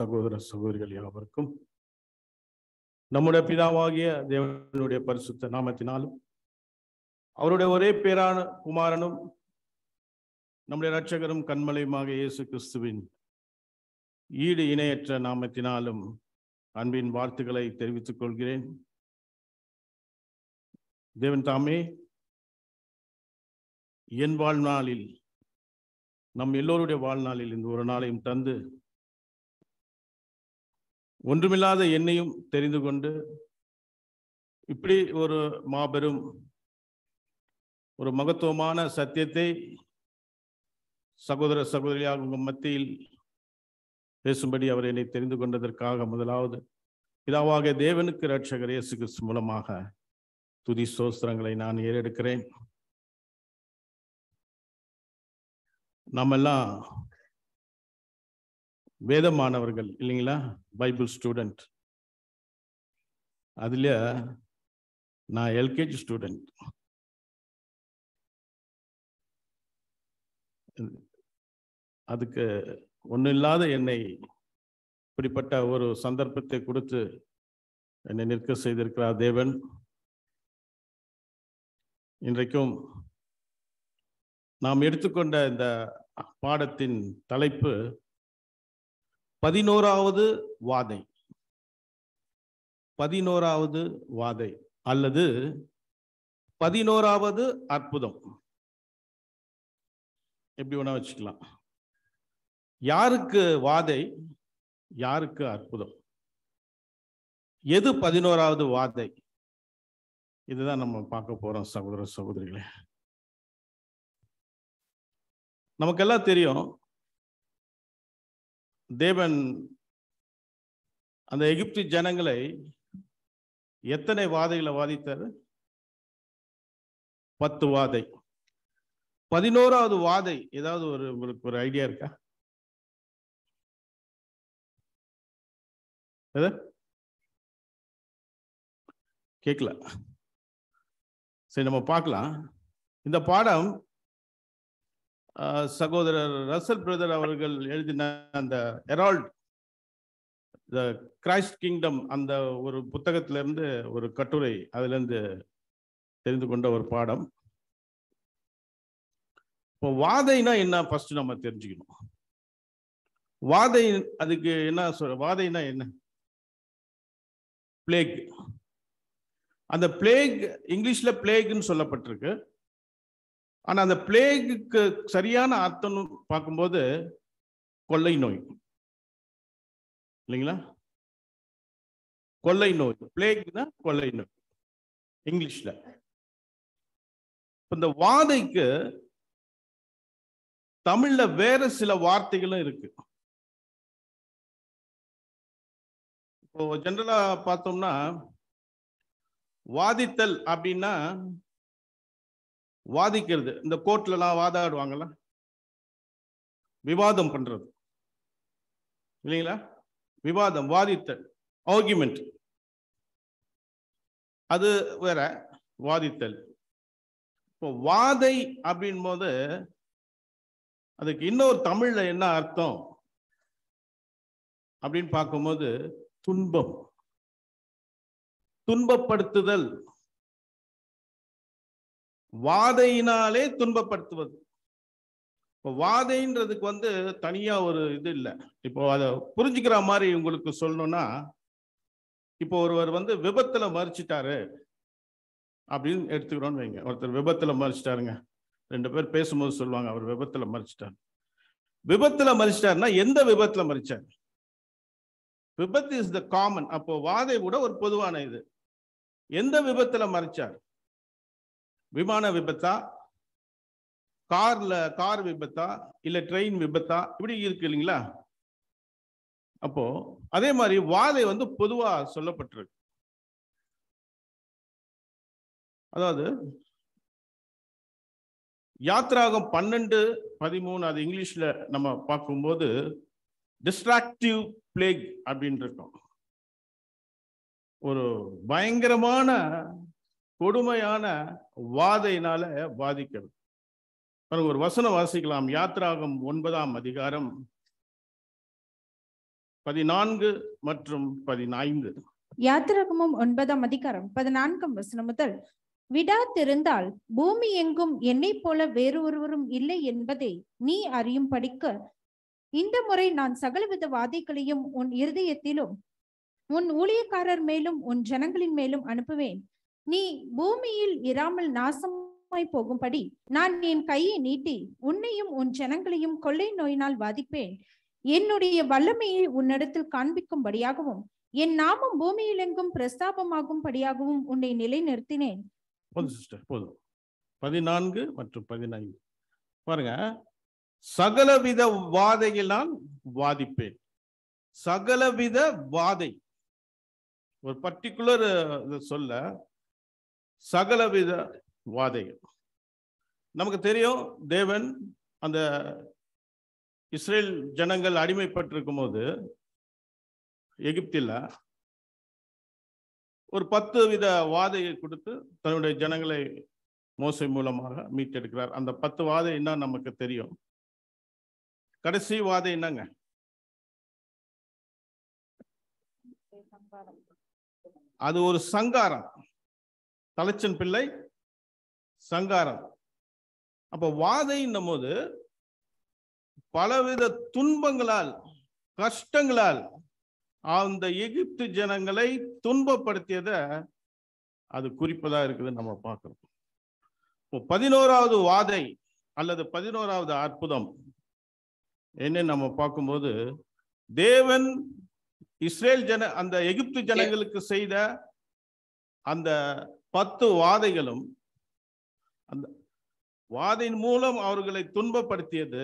சகோதர சகோதரிகள் யாவருக்கும். நம்முடைய பிதாவாகிய தேவனுடைய பரிசுத்த நாமத்தினாலும் அவருடைய ஒரே பேரான குமாரனும் நம்முடைய இரட்சகரும் கண்மலையுமாக இயேசு கிறிஸ்துவின் ஈடு இணையற்ற நாமத்தினாலும் அன்பின் வாழ்த்துக்களை தெரிவித்துக் கொள்கிறேன். தேவன் தாமே என் வாழ்நாளில் நம் எல்லோருடைய வாழ்நாளில் இந்த ஒரு நாளையும் தந்து ஒன்றுமில்லாத என்னையும் தெரிந்து கொண்டு இப்படி ஒரு மாபெரும் ஒரு மகத்துவமான சத்தியத்தை சகோதர சகோதரியாக உங்கள் மத்தியில் பேசும்படி அவர் என்னை தெரிந்து கொண்டதற்காக முதலாவது பிதாவாக தேவனுக்கு ரட்சகர் இயேசு கிறிஸ்து மூலமாக துதி சோஸ்திரங்களை நான் ஏறெடுக்கிறேன். நம்மெல்லாம் வேதமானவர்கள் இல்லைங்களா? Bible student. அதில் நான் எல்கேஜி ஸ்டூடெண்ட். அதுக்கு ஒன்றும் இல்லாத என்னை இப்படிப்பட்ட ஒரு சந்தர்ப்பத்தை கொடுத்து என்னை நிற்க செய்திருக்கிறார் தேவன். இன்றைக்கும் நாம் எடுத்துக்கொண்ட இந்த பாடத்தின் தலைப்பு பதினோராவது வாதை. பதினோராவது வாதை அல்லது பதினோராவது அற்புதம். எப்படி வேணா வச்சுக்கலாம். யாருக்கு வாதை யாருக்கு அற்புதம்? எது பதினோராவது வாதை? இதுதான் நம்ம பார்க்க போறோம் சகோதர சகோதரிகளே. நமக்கெல்லாம் தெரியும் தேவன் அந்த எகிப்து ஜனங்களை எத்தனை வாதைகளை வாதித்தார்? பத்து வாதை. பதினோராவது வாதை ஏதாவது ஒரு உங்களுக்கு ஒரு ஐடியா இருக்கா? கேட்கல சரி நம்ம பார்க்கலாம். இந்த பாடம் சகோதரர் ரசல் பிரதர் அவர்கள் எழுதின அந்த எரால்ட் த கிரைஸ்ட் கிங்டம் அந்த ஒரு புத்தகத்திலிருந்து ஒரு கட்டுரை அதுலேருந்து தெரிந்து கொண்ட ஒரு பாடம். இப்போ வாதைனா என்ன ஃபர்ஸ்ட் நம்ம தெரிஞ்சுக்கணும். வாதை அதுக்கு என்ன சொல் வாதைனா என்ன? பிளேக் அந்த பிளேக் இங்கிலீஷில் பிளேக்னு சொல்லப்பட்டிருக்கு. ஆனா அந்த பிளேகுக்கு சரியான அர்த்தம்னு பார்க்கும்போது கொள்ளை நோய். இல்லைங்களா? கொள்ளை நோய். பிளேக்னா கொள்ளை நோய். இங்கிலீஷ்ல. இந்த வாதைக்கு தமிழ்ல வேற சில வார்த்தைகளும் இருக்கு. இப்போ ஜென்ரலா பார்த்தோம்னா வாதித்தல் அப்படின்னா வாதிக்கிறது. இந்த கோர்ட்லலாம் வாதாடுவாங்கல்ல? விவாதம் பண்றது. இல்லைங்களா? விவாதம் வாதித்தல் ஆர்குமெண்ட் அது வேற வாதித்தல். இப்போ வாதை அப்படின் போது அதுக்கு இன்னொரு தமிழ்ல என்ன அர்த்தம்? அப்படின்னு பார்க்கும்போது துன்பம். துன்பப்படுத்துதல். வாதையினாலே துன்பப்படுத்துவது. இப்போ வாதைன்றதுக்கு வந்து தனியாக ஒரு இது இல்லை. இப்போ அதை புரிஞ்சுக்கிற மாதிரி உங்களுக்கு சொல்லணும்னா இப்போ ஒருவர் வந்து விபத்தில் மறிச்சிட்டாரு அப்படின்னு எடுத்துக்கிறோன்னு வைங்க. ஒருத்தர் விபத்தில் மறிச்சிட்டாருங்க ரெண்டு பேர் பேசும்போது சொல்லுவாங்க அவர் விபத்தில் மறிச்சிட்டார் விபத்தில் மறிச்சிட்டாருன்னா எந்த விபத்தில் மறிச்சார் விபத்து இஸ் த காமன் அப்போ வாதை கூட ஒரு பொதுவான இது. எந்த விபத்தில் மறைச்சார் விமான விபத்தா? கார்ல கார் விபத்தா? இல்ல ட்ரெயின் விபத்தா? இப்படி இருக்கு இல்லைங்களா? அப்போ அதே மாதிரி வாதை வந்து பொதுவா சொல்லப்பட்டிருக்கு. அதாவது யாத்ராகம் பன்னெண்டு பதிமூணு அது இங்கிலீஷ்ல நம்ம பார்க்கும்போது டிஸ்ட்ராக்டிவ் பிளேக் அப்படின்னு இருக்கும். ஒரு பயங்கரமான கொடுமையான வாதையினால பாதிக்கிறது ஒரு வசனம் வாசிக்கலாம். யாத்ராகம் ஒன்பதாம் அதிகாரம் பதினான்கு மற்றும் பதினைந்து. யாத்திரகமும் ஒன்பதாம் அதிகாரம் பதினான்காம் வசனம் முதல் விடாதிருந்தால் பூமி எங்கும் என்னை போல வேறு ஒருவரும் இல்லை என்பதை நீ அறியும் படிக்க இந்த முறை நான் சகலவித வாதைகளையும் உன் இருதயத்திலும் உன் ஊழியக்காரர் மேலும் உன் ஜனங்களின் மேலும் அனுப்புவேன். நீ பூமியில் இராமல் நாசமாய் போகும்படி நான் என் கையை நீட்டி உன்னையும் உன் ஜனங்களையும் கொள்ளை நோயினால் வாதிப்பேன். என்னுடைய வல்லமையை உன்னிடத்தில் காண்பிக்கும்படியாகவும் என் நாமம் பூமியிலெங்கும் பிரஸ்தாபமாகும்படியாகவும் உன்னை நிலைநிறுத்தினேன். போதும் சிஸ்டர் போதும். பதினான்கு மற்றும் பதினைந்து. பாருங்க. சகலவித வாதையில் நான் வாதிப்பேன். சகலவித வாதை. ஒரு பர்டிகுலர் சொல்ல சகலவித வாதைகள். நமக்கு தெரியும் தேவன் அந்த இஸ்ரேல் ஜனங்கள் அடிமைப்பட்டிருக்கும் போது எகிப்தில் ஒரு பத்து வித வாதையை கொடுத்து தன்னுடைய ஜனங்களை மோசை மூலமாக மீட்டெடுக்கிறார். அந்த பத்து வாதை என்ன நமக்கு தெரியும்? கடைசி வாதை என்னங்க? அது ஒரு சங்காரம். தலைச்சன் பிள்ளை சங்காரம். அப்ப வாதைன்னும் போது பலவித துன்பங்களால் கஷ்டங்களால் அந்த எகிப்து ஜனங்களை துன்பப்படுத்தியத அது குறிப்பதா இருக்குது நம்ம பார்க்கிறோம். இப்போ பதினோராவது வாதை அல்லது பதினோராவது அற்புதம் என்ன நம்ம பார்க்கும்போது தேவன் இஸ்ரேல் ஜன அந்த எகிப்து ஜனங்களுக்கு செய்த அந்த பத்து வாதைகளும் அந்த வாதையின் மூலம் அவர்களை துன்பப்படுத்தியது.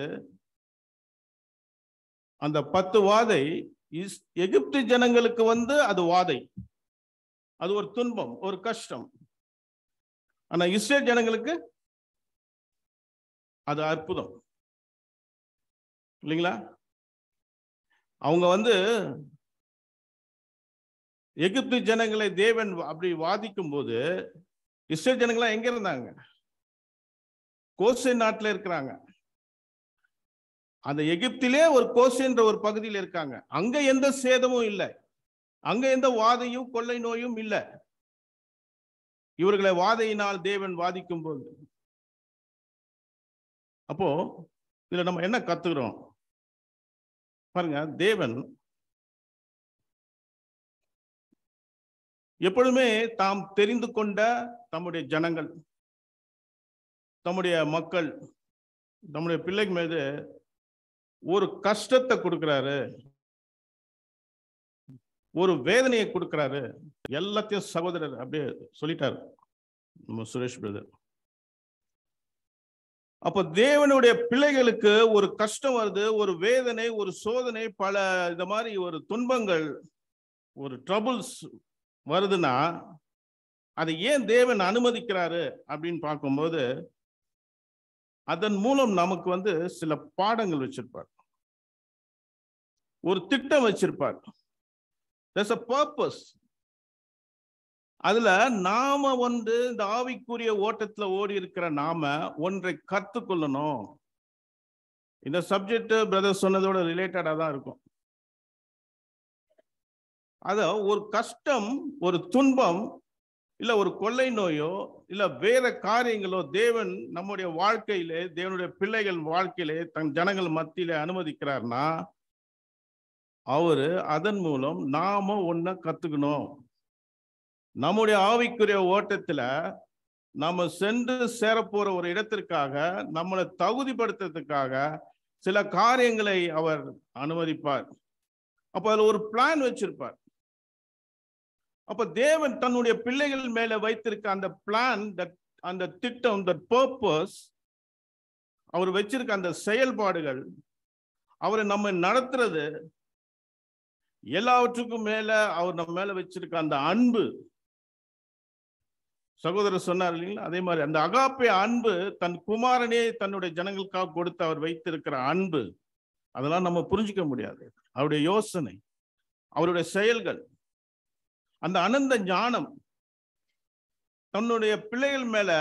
அந்த பத்து வாதை இஸ் எகிப்து ஜனங்களுக்கு வந்து அது வாதை. அது ஒரு துன்பம் ஒரு கஷ்டம். ஆனா இஸ்ரேல் ஜனங்களுக்கு அது அற்புதம். இல்லைங்களா? அவங்க வந்து எகிப்து ஜனங்களை தேவன் அப்படி வாதிக்கும் போது இஸ்ரேல் ஜனங்களா எங்க இருந்தாங்க? கோசை நாட்டில் இருக்கிறாங்க. அந்த எகிப்திலே ஒரு கோசைன்ற ஒரு பகுதியில் இருக்காங்க. அங்க எந்த சேதமும் இல்லை. அங்க எந்த வாதையும் கொள்ளை நோயும் இல்லை. இவர்களை வாதையினால் தேவன் வாதிக்கும் போது அப்போ இதுல நம்ம என்ன கத்துக்கிறோம்? பாருங்க தேவன் எப்பொழுதுமே தாம் தெரிந்து கொண்ட தம்முடைய ஜனங்கள் தம்முடைய மக்கள் நம்முடைய பிள்ளைக்கு மீது ஒரு கஷ்டத்தை கொடுக்குறாரு ஒரு வேதனையை கொடுக்கிறாரு எல்லாத்தையும் சகோதரர் அப்படியே சொல்லிட்டாரு நம்ம சுரேஷ் பிரதர் அப்போ தேவனுடைய பிள்ளைகளுக்கு ஒரு கஷ்டம் வருது ஒரு வேதனை ஒரு சோதனை பல இந்த மாதிரி ஒரு துன்பங்கள் ஒரு ட்ரபுள்ஸ் வருதுன்னா அதை ஏன் தேவன் அனுமதிக்கிறாரு அப்படின்னு பார்க்கும்போது அதன் மூலம் நமக்கு வந்து சில பாடங்கள் வச்சிருப்பார். ஒரு திட்டம் வச்சிருப்பார். அ பர்பஸ் அதுல நாம வந்து இந்த ஆவிக்குரிய ஓட்டத்துல ஓடி இருக்கிற நாம ஒன்றை கத்துக்கொள்ளணும். இந்த சப்ஜெக்ட் பிரதர் சொன்னதோட ரிலேட்டடா தான் இருக்கும். அத ஒரு கஷ்டம் ஒரு துன்பம் இல்ல ஒரு கொள்ளை நோயோ இல்ல வேற காரியங்களோ தேவன் நம்முடைய வாழ்க்கையிலே தேவனுடைய பிள்ளைகள் வாழ்க்கையிலே தன் ஜனங்கள் மத்தியில அனுமதிக்கிறார்னா அவரு அதன் மூலம் நாம ஒன்ன கத்துக்கணும். நம்முடைய ஆவிக்குரிய ஓட்டத்துல நம்ம சென்று சேரப்போற ஒரு இடத்திற்காக நம்மளை தகுதிப்படுத்துறதுக்காக சில காரியங்களை அவர் அனுமதிப்பார். அப்போ அதில் ஒரு பிளான் வச்சிருப்பார். அப்ப தேவன் தன்னுடைய பிள்ளைகள் மேல வைத்திருக்க அந்த பிளான் அந்த திட்டம் த பர்பஸ் அவர் வச்சிருக்க அந்த செயல்பாடுகள் அவரை நம்ம நடத்துறது எல்லாவற்றுக்கும் மேல அவர் நம்ம மேல வச்சிருக்க அந்த அன்பு. சகோதரர் சொன்னார் இல்லைங்களா? அதே மாதிரி அந்த அகாப்பே அன்பு தன் குமாரனே தன்னுடைய ஜனங்களுக்காக கொடுத்து அவர் வைத்திருக்கிற அன்பு. அதெல்லாம் நம்ம புரிஞ்சுக்க முடியாது. அவருடைய யோசனை அவருடைய செயல்கள். அந்த அனந்த ஞானம் தன்னுடைய பிள்ளைகள் மேல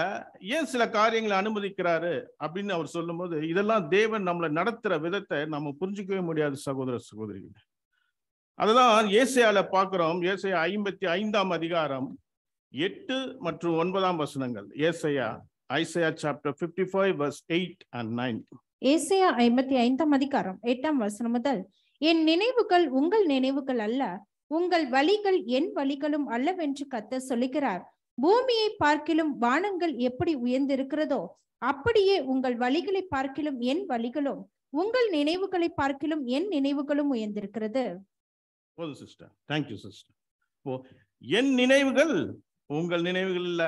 ஏன் சில காரியங்களை அனுமதிக்கிறாரு அப்படின்னு அவர் சொல்லும்போது இதெல்லாம் தேவன் நம்மளை நடத்துற விதத்தை நம்ம புரிஞ்சுக்கவே முடியாது சகோதர சகோதரிகள். அதுதான் ஏசையால பார்க்கிறோம் ஏசையா ஐம்பத்தி ஐந்தாம் அதிகாரம் எட்டு மற்றும் ஒன்பதாம் வசனங்கள். ஏசையா Isaiah chapter fifty five verse eight and nine ஏசையா ஐம்பத்தி ஐந்தாம் அதிகாரம் எட்டாம் வசனம் முதல் என் நினைவுகள் உங்கள் நினைவுகள் அல்ல உங்கள் வழிகள் என் வழிகளும் அல்லவென்று கத்த சொல்லுகிறார். பூமியை பார்க்கிலும் வானங்கள் எப்படி உயர்ந்திருக்கிறதோ அப்படியே உங்கள் வழிகளை பார்க்கிலும் என் வழிகளும் உங்கள் நினைவுகளை பார்க்கிலும் என் நினைவுகளும் உயர்ந்திருக்கிறது. போதும் சிஸ்டர் தேங்க்யூ சிஸ்டர் ஓ என் நினைவுகள் உங்கள் நினைவுகள் இல்ல.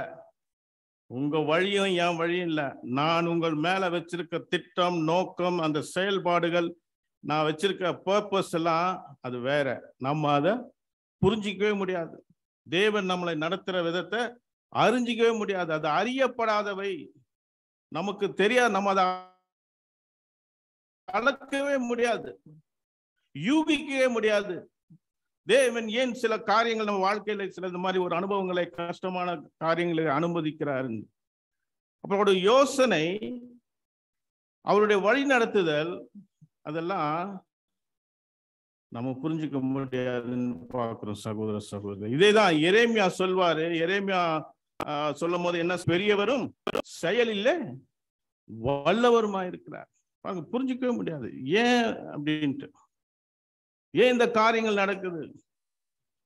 உங்க வழியும் என் வழியும் இல்ல. நான் உங்கள் மேல வச்சிருக்க திட்டம் நோக்கம் அந்த செயல்பாடுகள் நான் வச்சிருக்க பர்பஸ் எல்லாம் அது வேற. நம்ம அதை புரிஞ்சிக்கவே முடியாது. தேவன் நம்மளை நடத்துற விதத்தை அறிஞ்சிக்கவே முடியாது. அது அறியப்படாதவை. நமக்கு தெரியாது. நம்ம அதை அளக்கவே முடியாது. யூகிக்கவே முடியாது. தேவன் ஏன் சில காரியங்கள் நம்ம வாழ்க்கையில சில இந்த மாதிரி ஒரு அனுபவங்களை கஷ்டமான காரியங்களை அனுமதிக்கிறாரு? அவரோட யோசனை அவருடைய வழி நடத்துதல் அதெல்லாம் நம்ம புரிஞ்சுக்க முடியாதுன்னு பார்க்கிறோம் சகோதர சகோதரர் இதேதான் எரேமியா சொல்வாரு. எரேமியா சொல்லும் போது என்ன பெரியவரும் செயல் இல்லை வல்லவருமா இருக்கிறார். பாருங்க புரிஞ்சுக்கவே முடியாது. ஏன் அப்படின்ட்டு. ஏன் இந்த காரியங்கள் நடக்குது?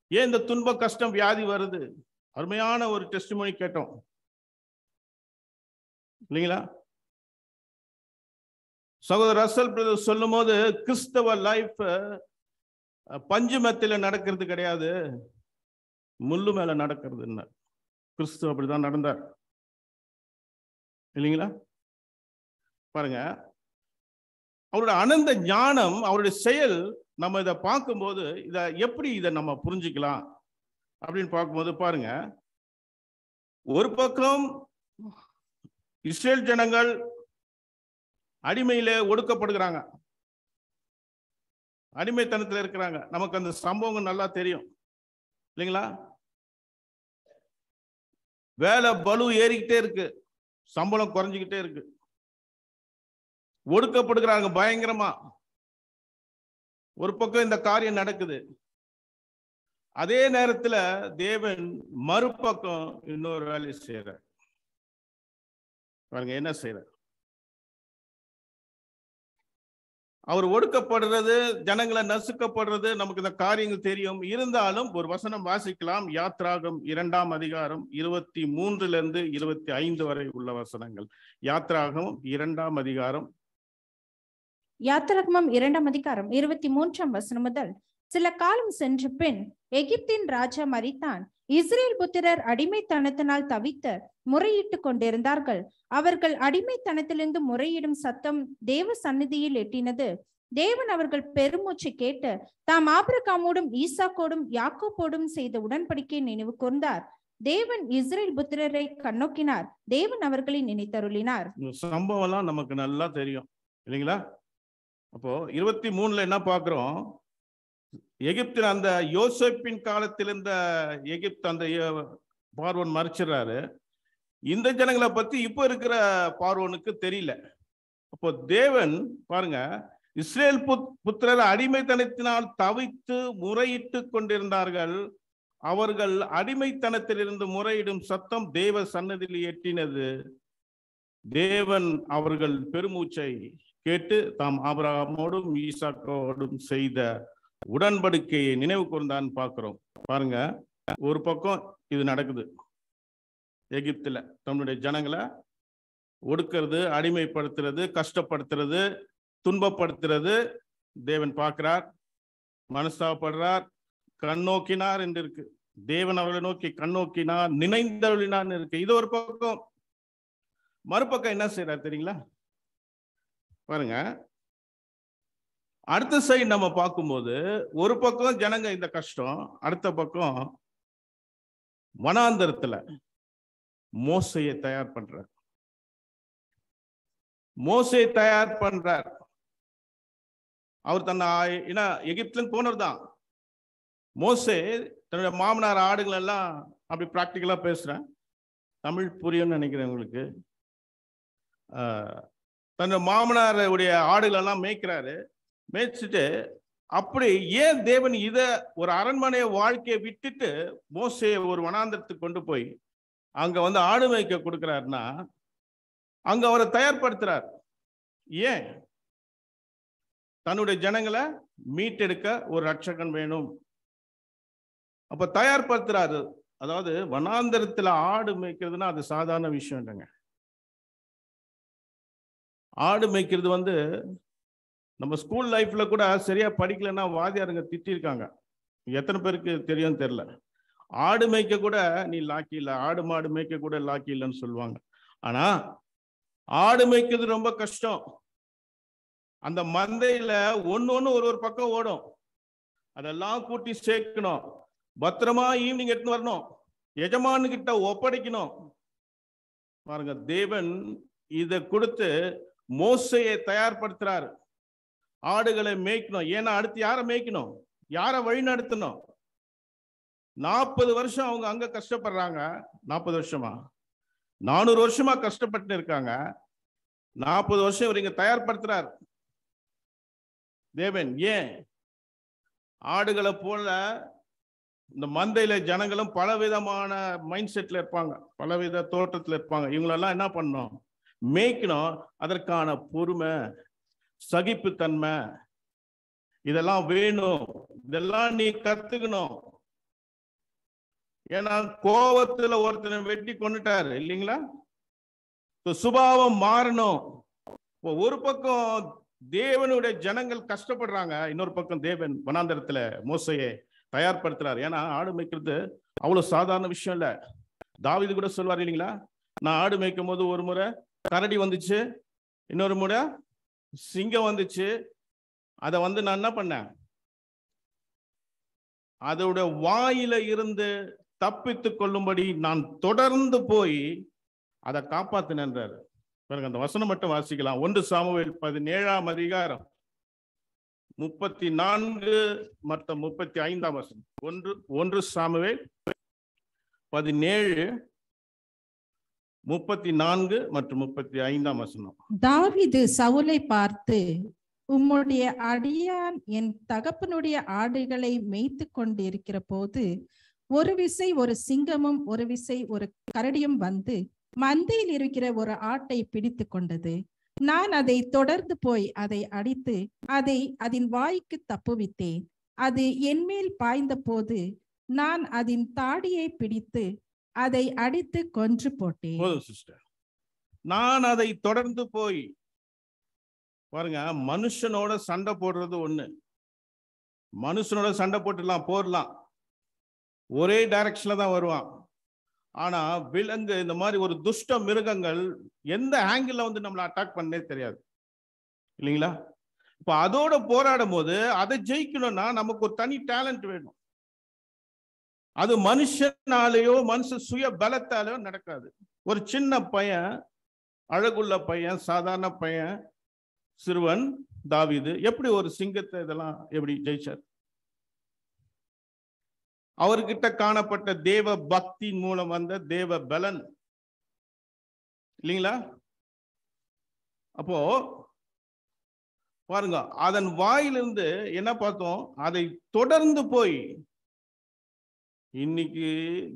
ஏன் இந்த துன்ப கஷ்டம் வியாதி வருது? அருமையான ஒரு டெஸ்டிமோனி கேட்டோம். இல்லைங்களா? சகோதரர் ரசல் பிரதர் சொல்லும் போது கிறிஸ்தவ லைஃப் பஞ்சு நடக்கிறது கிடையாது. முள்ளு மேல நடக்கிறதுன்னு கிறிஸ்துவ அப்படிதான் நடந்தார். இல்லைங்களா? பாருங்க. அவருடைய அனந்த ஞானம் அவருடைய செயல் நம்ம இதை பார்க்கும்போது இதை எப்படி இதை நம்ம புரிஞ்சுக்கலாம்? அப்படின்னு பார்க்கும்போது பாருங்க. ஒரு பக்கம் இஸ்ரேல் ஜனங்கள் அடிமையில ஒடுக்கப்படுகிறாங்க. அடிமைத்தனத்துல இருக்கிறாங்க. நமக்கு அந்த சம்பவங்கள் நல்லா தெரியும். இல்லைங்களா? வேலை பலு ஏறிக்கிட்டே இருக்கு. சம்பளம் குறைஞ்சிக்கிட்டே இருக்கு. ஒடுக்கப்படுகிறாங்க பயங்கரமா. ஒரு பக்கம் இந்த காரியம் நடக்குது. அதே நேரத்துல தேவன் மறுபக்கம் இன்னொரு வேலையை செய்யற பாருங்க என்ன செய்யற அவர் ஒடுக்கப்படுறது ஜனங்களை நசுக்கப்படுறது நமக்கு இந்த காரியங்கள் தெரியும். இருந்தாலும் ஒரு வசனம் வாசிக்கலாம். யாத்ராகம் இரண்டாம் அதிகாரம் இருபத்தி மூன்றுல இருந்து இருபத்தி ஐந்து வரை உள்ள வசனங்கள். யாத்ராகம் இரண்டாம் அதிகாரம். யாத்ராகமம் இரண்டாம் அதிகாரம் இருபத்தி மூன்றாம் வசனம் முதல் சில காலம் சென்ற பின் எகிப்தின் ராஜா மரித்தான் இஸ்ரேல் புத்திரர் அடிமைத்தனத்தினால் தவித்து முறையிட்டு கொண்டிருந்தார்கள். அவர்கள் அடிமைத்தனத்திலிருந்து முறையிடும் சத்தம் தேவ சந்நிதியில் எட்டினது. தேவன் அவர்கள் பெருமூச்சு கேட்டு தாம் ஆபிரகாமோடும் ஈசாக்கோடும் யாக்கோப்போடும் செய்த உடன்படிக்கையை நினைவு கூர்ந்தார். தேவன் இஸ்ரேல் புத்திரரை கண்ணோக்கினார். தேவன் அவர்களை நினைத்தருளினார். சம்பவம் நமக்கு நல்லா தெரியும். இல்லைங்களா? அப்போ இருபத்தி மூணுல என்ன பாக்குறோம்? எகிப்தின் அந்த யோசப்பின் காலத்தில் இருந்த எகிப்து அந்த பார்வன் மறைச்சிடுறாரு. இந்த ஜனங்களை பத்தி இப்போ இருக்கிற பார்வோனுக்கு தெரியல. அப்போ தேவன் பாருங்க இஸ்ரேல் புத் புத்திரர் அடிமைத்தனத்தினால் தவித்து முறையிட்டு கொண்டிருந்தார்கள். அவர்கள் அடிமைத்தனத்திலிருந்து முறையிடும் சத்தம் தேவ சன்னதியில் எட்டினது தேவன் அவர்கள் பெருமூச்சை கேட்டு தாம் ஆபிரகாமோடும் ஈசாக்கோடும் செய்த உடன்படிக்கையை நினைவு கூர்ந்தான்னு பார்க்குறோம். பாருங்க ஒரு பக்கம் இது நடக்குது. எகிப்துல தன்னுடைய ஜனங்களை ஒடுக்கிறது அடிமைப்படுத்துறது கஷ்டப்படுத்துறது துன்பப்படுத்துறது. தேவன் பார்க்கிறார் மனசாப்படுறார் கண்ணோக்கினார் என்று இருக்கு. தேவன் அவர்களை நோக்கி கண்ணோக்கினார் நினைந்தவளினான்னு இருக்கு. இது ஒரு பக்கம். மறுபக்கம் என்ன செய்யறாரு தெரியுங்களா? பாருங்க அடுத்த சைடு நம்ம பார்க்கும்போது ஒரு பக்கம் ஜனங்க இந்த கஷ்டம் அடுத்த பக்கம் வனாந்தரத்துல மோசையை தயார் பண்றார். மோசையை தயார் பண்றார். அவர் தன்னை ஏன்னா எகிப்துலேருந்து போனவர் தான் மோசே தன்னுடைய மாமனார் ஆடுகள் எல்லாம் அப்படி ப்ராக்டிக்கலாக பேசுகிறேன் தமிழ் புரியும்னு நினைக்கிறேன் உங்களுக்கு. தன்னுடைய மாமனாருடைய ஆடுகள் எல்லாம் மேய்க்கிறாரு. மேய்ச்சிட்டு அப்படி ஏன் தேவன் இத ஒரு அரண்மனை வாழ்க்கையை விட்டுட்டு மோசையை ஒரு வனாந்திரத்துக்கு கொண்டு போய் அங்க வந்து ஆடு மேய்க்க கொடுக்கிறாருன்னா அங்க அவரை தயார்படுத்துறார். ஏன்? தன்னுடைய ஜனங்களை மீட்டெடுக்க ஒரு ரட்சகன் வேணும். அப்ப தயார்படுத்துறாரு. அதாவது வனாந்தரத்துல ஆடு மேய்க்கிறதுனா அது சாதாரண விஷயம் இல்லைங்க. ஆடு மேய்க்கிறது வந்து நம்ம ஸ்கூல் லைஃப்ல கூட சரியா படிக்கலைன்னா வாதியாருங்க திட்டிருக்காங்க. எத்தனை பேருக்கு தெரியும் தெரியல. ஆடு மேய்க்க கூட நீ லாக்கி இல்லை. ஆடு மாடு மேய்க்க கூட லாக்கி இல்லைன்னு சொல்லுவாங்க. ஆனா ஆடு மேய்க்கிறது ரொம்ப கஷ்டம். அந்த மந்தையில ஒன்னு ஒன்று ஒரு ஒரு பக்கம் ஓடும். அதெல்லாம் கூட்டி சேர்க்கணும். பத்திரமா ஈவினிங் எடுத்துன்னு வரணும். எஜமானு கிட்ட ஒப்படைக்கணும். பாருங்க தேவன் இதை கொடுத்து மோசையை தயார்படுத்துறாரு. ஆடுகளை மேய்க்கணும். ஏன்னா அடுத்து யாரை மேய்க்கணும்? யாரை வழி நடத்தணும்? நாற்பது வருஷம் அவங்க அங்க கஷ்டப்படுறாங்க. நாற்பது வருஷமா? நானூறு வருஷமா கஷ்டப்பட்டு இருக்காங்க. நாற்பது வருஷம் இவர் இங்க தயார்படுத்துறார். தேவன் ஏன்? ஆடுகளை போல இந்த மந்தையில ஜனங்களும் பலவிதமான மைண்ட் செட்ல இருப்பாங்க. பலவித தோற்றத்துல இருப்பாங்க. இவங்களெல்லாம் என்ன பண்ணணும்? மேய்க்கணும். அதற்கான பொறுமை சகிப்புத்தன்மை. இதெல்லாம் வேணும். இதெல்லாம் நீ கத்துக்கணும். ஏன்னா கோபத்துல ஒருத்தனை வெட்டி கொண்டுட்டாரு இல்லைங்களா? சுபாவம் மாறணும். இப்போ ஒரு பக்கம் தேவனுடைய ஜனங்கள் கஷ்டப்படுறாங்க. இன்னொரு பக்கம் தேவன் வனாந்தரத்துல மோசையை தயார்படுத்துறாரு. ஏன்னா ஆடு மேய்க்கிறது அவ்வளவு சாதாரண விஷயம் இல்ல. தாவிது கூட சொல்வார் இல்லைங்களா? நான் ஆடு மேய்க்கும் போது ஒரு முறை கரடி வந்துச்சு. இன்னொரு முறை சிங்கம் வந்துச்சு. அதை வந்து நான் என்ன பண்ணேன்? அதோட வாயில இருந்து தப்பித்து கொள்ளும்படி நான் தொடர்ந்து போய் அதை காப்பாத்தினன்றாரு பாருங்க அந்த வசனம் மட்டும் வாசிக்கலாம். ஒன்று சாமுவேல் பதினேழாம் அதிகாரம் முப்பத்தி நான்கு மற்றும் முப்பத்தி ஐந்தாம் வசனம். ஒன்று ஒன்று சாமுவேல் பதினேழு முப்பத்தி நான்கு மற்றும் முப்பத்தி ஐந்தாம் வசனம். தாவிது சவுலை பார்த்து உம்முடைய அடியான் என் தகப்பனுடைய ஆடுகளை மேய்த்து கொண்டிருக்கிற போது ஒரு விசை ஒரு சிங்கமும் ஒரு விசை ஒரு கரடியும் வந்து மந்தையில் இருக்கிற ஒரு ஆட்டை பிடித்து கொண்டது. நான் அதை தொடர்ந்து போய் அதை அடித்து அதை அதன் வாய்க்கு தப்புவித்தேன். அது என்மேல் பாய்ந்த போது நான் அதன் தாடியை பிடித்து அதை அடித்து கொன்று போட்டேன். போதும் சிஸ்டர் நான் அதை தொடர்ந்து போய் பாருங்க மனுஷனோட சண்டை போடுறது ஒண்ணு. மனுஷனோட சண்டை போட்டுலாம் போடலாம். ஒரே டைரக்ஷன்ல தான் வருவான். ஆனா விலங்கு இந்த மாதிரி ஒரு துஷ்ட மிருகங்கள் எந்த ஆங்கிள் வந்து நம்மளை அட்டாக் பண்ணே தெரியாது. இல்லைங்களா? இப்ப அதோட போராடும் போது அதை ஜெயிக்கணும்னா நமக்கு ஒரு தனி டேலண்ட் வேணும். அது மனுஷனாலேயோ மனுஷ சுய பலத்தாலேயோ நடக்காது. ஒரு சின்ன பையன் அழகுள்ள பையன் சாதாரண பையன் சிறுவன் தாவிது எப்படி ஒரு சிங்கத்தை இதெல்லாம் எப்படி ஜெயிச்சார்? அவர்கிட்ட காணப்பட்ட தேவ பக்தி மூலம் வந்த தேவ பலன். இல்லைங்களா? அப்போ பாருங்க அதன் வாயிலிருந்து என்ன பார்த்தோம்? அதை தொடர்ந்து போய் இன்னைக்கு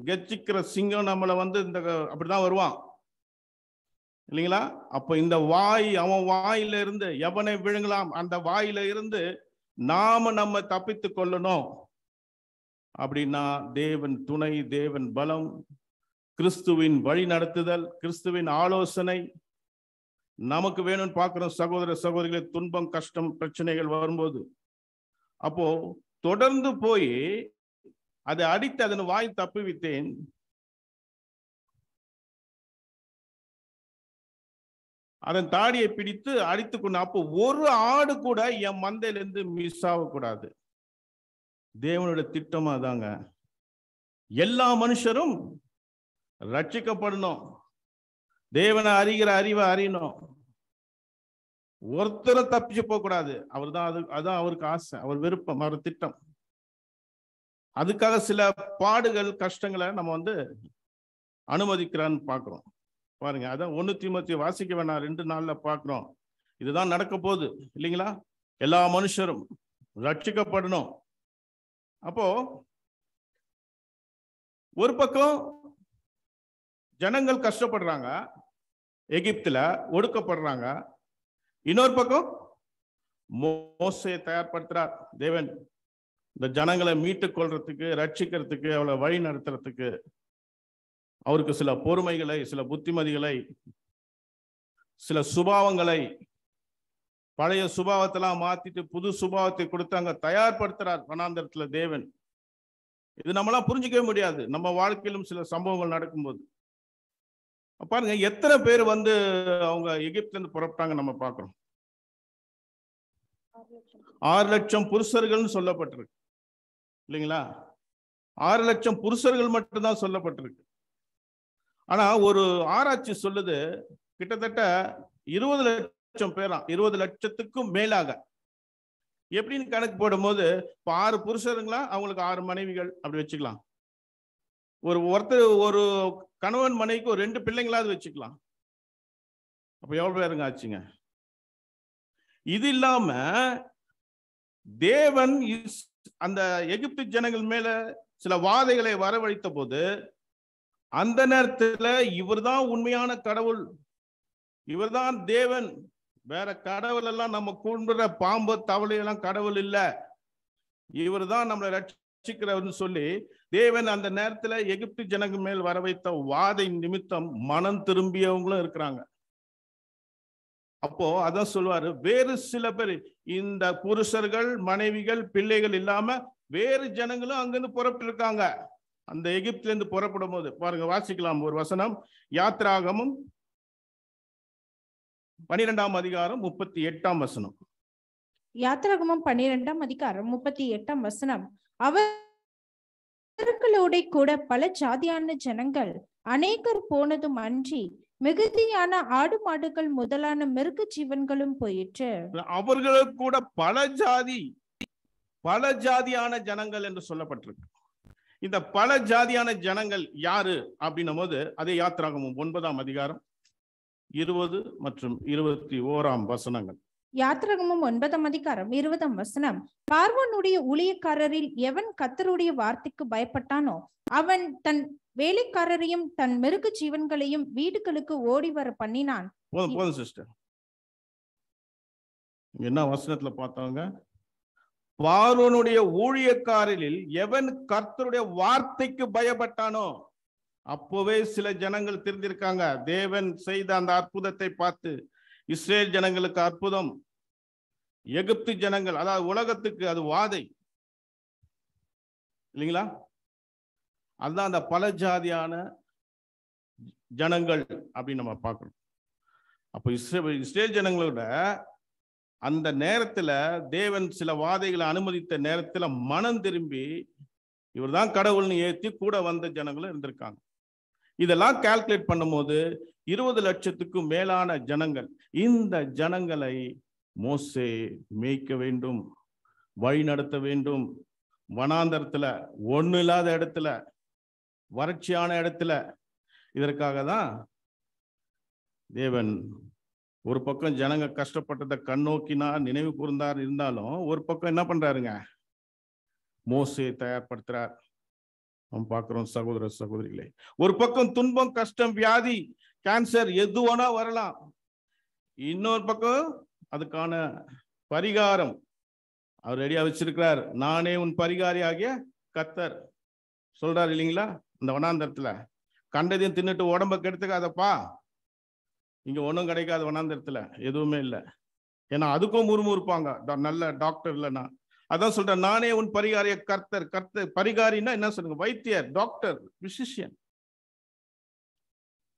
கெச்சிக்கிற சிங்கம் நம்மளை வந்து இந்த அப்படிதான் வருவான். இல்லைங்களா? அப்ப இந்த வாய் அவன் வாயில இருந்து எவனை விழுங்கலாம்? அந்த வாயில இருந்து நாம நம்ம தப்பித்து கொள்ளணும். அப்படின்னா தேவன் துணை தேவன் பலம் கிறிஸ்துவின் வழி நடத்துதல் கிறிஸ்துவின் ஆலோசனை. நமக்கு வேணும்னு பார்க்கிறோம் சகோதர சகோதரிகளை துன்பம் கஷ்டம் பிரச்சனைகள் வரும்போது அப்போ தொடர்ந்து போய் அதை அடித்து அதன் வாய் தப்புவித்தேன். அதன் தாடியை பிடித்து அடித்து கொண்டு அப்போ ஒரு ஆடு கூட என் மந்தையிலிருந்து மிஸ் ஆகக்கூடாது தேவனுடைய திட்டமா அதாங்க. எல்லா மனுஷரும் ரட்சிக்கப்படணும். தேவனை அறிகிற அறிவை அறியணும். ஒருத்தரும் தப்பிச்சு போகக்கூடாது. அவர் தான் அது அதான் அவருக்கு ஆசை. அவர் விருப்பம் அவர் திட்டம். அதுக்காக சில பாடுகள் கஷ்டங்களை நம்ம வந்து அனுமதிக்கிறான்னு பார்க்குறோம். பாருங்க அதான் ஒன்று தீமத்தி வாசிக்க வேணாம் ரெண்டு நாளில் பார்க்குறோம். இதுதான் நடக்க போகுது இல்லைங்களா? எல்லா மனுஷரும் ரட்சிக்கப்படணும். அப்போ ஒரு பக்கம் ஜனங்கள் கஷ்டப்படுறாங்க எகிப்துல ஒடுக்கப்படுறாங்க. இன்னொரு பக்கம் மோசையை தயார்படுத்துறார் தேவன். இந்த ஜனங்களை மீட்டுக் கொள்றதுக்கு ரட்சிக்கிறதுக்கு அவளை வழி நடத்துறதுக்கு அவருக்கு சில பொறுமைகளை சில புத்திமதிகளை சில சுபாவங்களை பழைய சுபாவத்தெல்லாம் மாத்திட்டு புது சுபாவத்தை கொடுத்து அங்க தயார்படுத்துறார் வனாந்தரத்துல தேவன். இது நம்மளாம் புரிஞ்சுக்கவே முடியாது. நம்ம வாழ்க்கையிலும் சில சம்பவங்கள் நடக்கும்போது. பாருங்க எத்தனை பேர் வந்து அவங்க எகிப்துல இருந்து புறப்பட்டாங்க நம்ம பார்க்கிறோம். ஆறு லட்சம் புருஷர்கள்னு சொல்லப்பட்டிருக்கு. இல்லைங்களா? ஆறு லட்சம் புருஷர்கள் மட்டும்தான் சொல்லப்பட்டிருக்கு. ஆனா ஒரு ஆராய்ச்சி சொல்லுது கிட்டத்தட்ட இருபது லட்சம் பேராம் இருபது லட்சத்துக்கும் மேலாக. எப்படின்னு கணக்கு போடும்போது இப்போ ஆறு புருஷருங்களா? அவங்களுக்கு ஆறு மனைவிகள் அப்படி வச்சுக்கலாம். ஒரு ஒருத்தர் ஒரு கணவன் மனைவிக்கு ஒரு ரெண்டு பிள்ளைங்களாவது வச்சுக்கலாம். அப்ப எவ்வளவு பேருங்க ஆச்சுங்க? இது இல்லாம தேவன் இஸ்- அந்த எகிப்து ஜனங்கள் மேல சில வாதைகளை வரவழைத்த போது அந்த நேரத்துல இவர்தான் உண்மையான கடவுள். இவர்தான் தேவன். வேற கடவுள் எல்லாம் நம்ம கும்பிடுற பாம்பு தவளை எல்லாம் கடவுள் இல்ல. இவர்தான் நம்மளை ரட்சிக்கிறவர்னு சொல்லி தேவன் அந்த நேரத்துல எகிப்து ஜனங்கள் மேல் வர வைத்த வாதை நிமித்தம் மனம் திரும்பியவங்களும் இருக்கிறாங்க. அப்போ அதான் சொல்லுவாரு வேறு சில பேர் இந்த புருஷர்கள் மனைவிகள் பிள்ளைகள் இல்லாம வேறு ஜனங்களும் அங்கிருந்து புறப்பட்டு இருக்காங்க அந்த எகிப்துல இருந்து புறப்படும் போது பாருங்க வாசிக்கலாம் ஒரு வசனம். யாத்ராகமும் பனிரெண்டாம் அதிகாரம் முப்பத்தி எட்டாம் வசனம். யாத்திராகமம் பன்னிரெண்டாம் அதிகாரம் முப்பத்தி எட்டாம் வசனம். அவர்களோட கூட பல ஜாதியான ஜனங்கள் அநேகர் போனதும் அன்றி மிகுதியான ஆடு மாடுகள் முதலான மிருக ஜீவன்களும் போயிற்று. அவர்களுக்கு கூட பல ஜாதி பல ஜாதியான ஜனங்கள் என்று சொல்லப்பட்டிருக்கு. இந்த பல ஜாதியான ஜனங்கள் யாரு அப்படின்னும் போது அதே யாத்திராகமும் ஒன்பதாம் அதிகாரம் இருபது மற்றும் இருபத்தி ஓராம் வசனங்கள். யாத்திரகமும் ஒன்பதாம் அதிகாரம் இருபதாம் வசனம் பார்வோனுடைய ஊழியக்காரரில் எவன் கத்தருடைய வார்த்தைக்கு பயப்பட்டானோ அவன் தன் வேலைக்காரரையும் தன் மிருக ஜீவன்களையும் வீடுகளுக்கு ஓடி வர பண்ணினான். போதும் போதும் சிஸ்டர் என்ன வசனத்துல பார்த்தவங்க பார்வனுடைய ஊழியக்காரரில் எவன் கர்த்தருடைய வார்த்தைக்கு பயப்பட்டானோ அப்போவே சில ஜனங்கள் தெரிந்திருக்காங்க. தேவன் செய்த அந்த அற்புதத்தை பார்த்து இஸ்ரேல் ஜனங்களுக்கு அற்புதம் எகிப்து ஜனங்கள் அதாவது உலகத்துக்கு அது வாதை. இல்லைங்களா? அதுதான் அந்த பல ஜாதியான ஜனங்கள் அப்படின்னு நம்ம பார்க்கணும். அப்போ இஸ்ரே இஸ்ரேல் ஜனங்களோட அந்த நேரத்தில் தேவன் சில வாதைகளை அனுமதித்த நேரத்தில் மனம் திரும்பி இவர் தான் கடவுள்னு ஏற்றி கூட வந்த ஜனங்களும் இருந்திருக்காங்க. இதெல்லாம் கால்குலேட் பண்ணும்போது இருபது லட்சத்துக்கும் மேலான ஜனங்கள் இந்த ஜனங்களை மோசே மேய்க்க வேண்டும் வழி நடத்த வேண்டும். வனாந்தரத்தில் ஒன்றும் இல்லாத இடத்துல வறட்சியான இடத்துல இதற்காக தான் தேவன் ஒரு பக்கம் ஜனங்க கஷ்டப்பட்டதை கண்ணோக்கினார் நினைவு கூர்ந்தார் இருந்தாலும் ஒரு பக்கம் என்ன பண்றாருங்க? மோசையை தயார்படுத்துறார். நம்ம பார்க்குறோம் சகோதர சகோதரிகளே. ஒரு பக்கம் துன்பம் கஷ்டம் வியாதி கேன்சர் எது வேணா வரலாம். இன்னொரு பக்கம் அதுக்கான பரிகாரம். அவர் ரெடியா வச்சிருக்கிறார். நானே உன் பரிகாரி ஆகிய கத்தர். சொல்றாரு இல்லைங்களா? இந்த வனாந்தரத்துல கண்டதையும் தின்னுட்டு உடம்ப கெடுத்துக்காதப்பா. இங்க ஒன்றும் கிடைக்காது வனாந்தரத்துல எதுவுமே இல்லை. ஏன்னா அதுக்கும் முறுமுறுப்பாங்க. டா- நல்ல டாக்டர் இல்லைன்னா. அதான் சொல்றேன் நானே உன் பரிகாரிய கர்த்தர். கர்த்தர் பரிகாரின்னா என்ன சொல்லுங்க? வைத்தியர் டாக்டர் பிசிஷியன்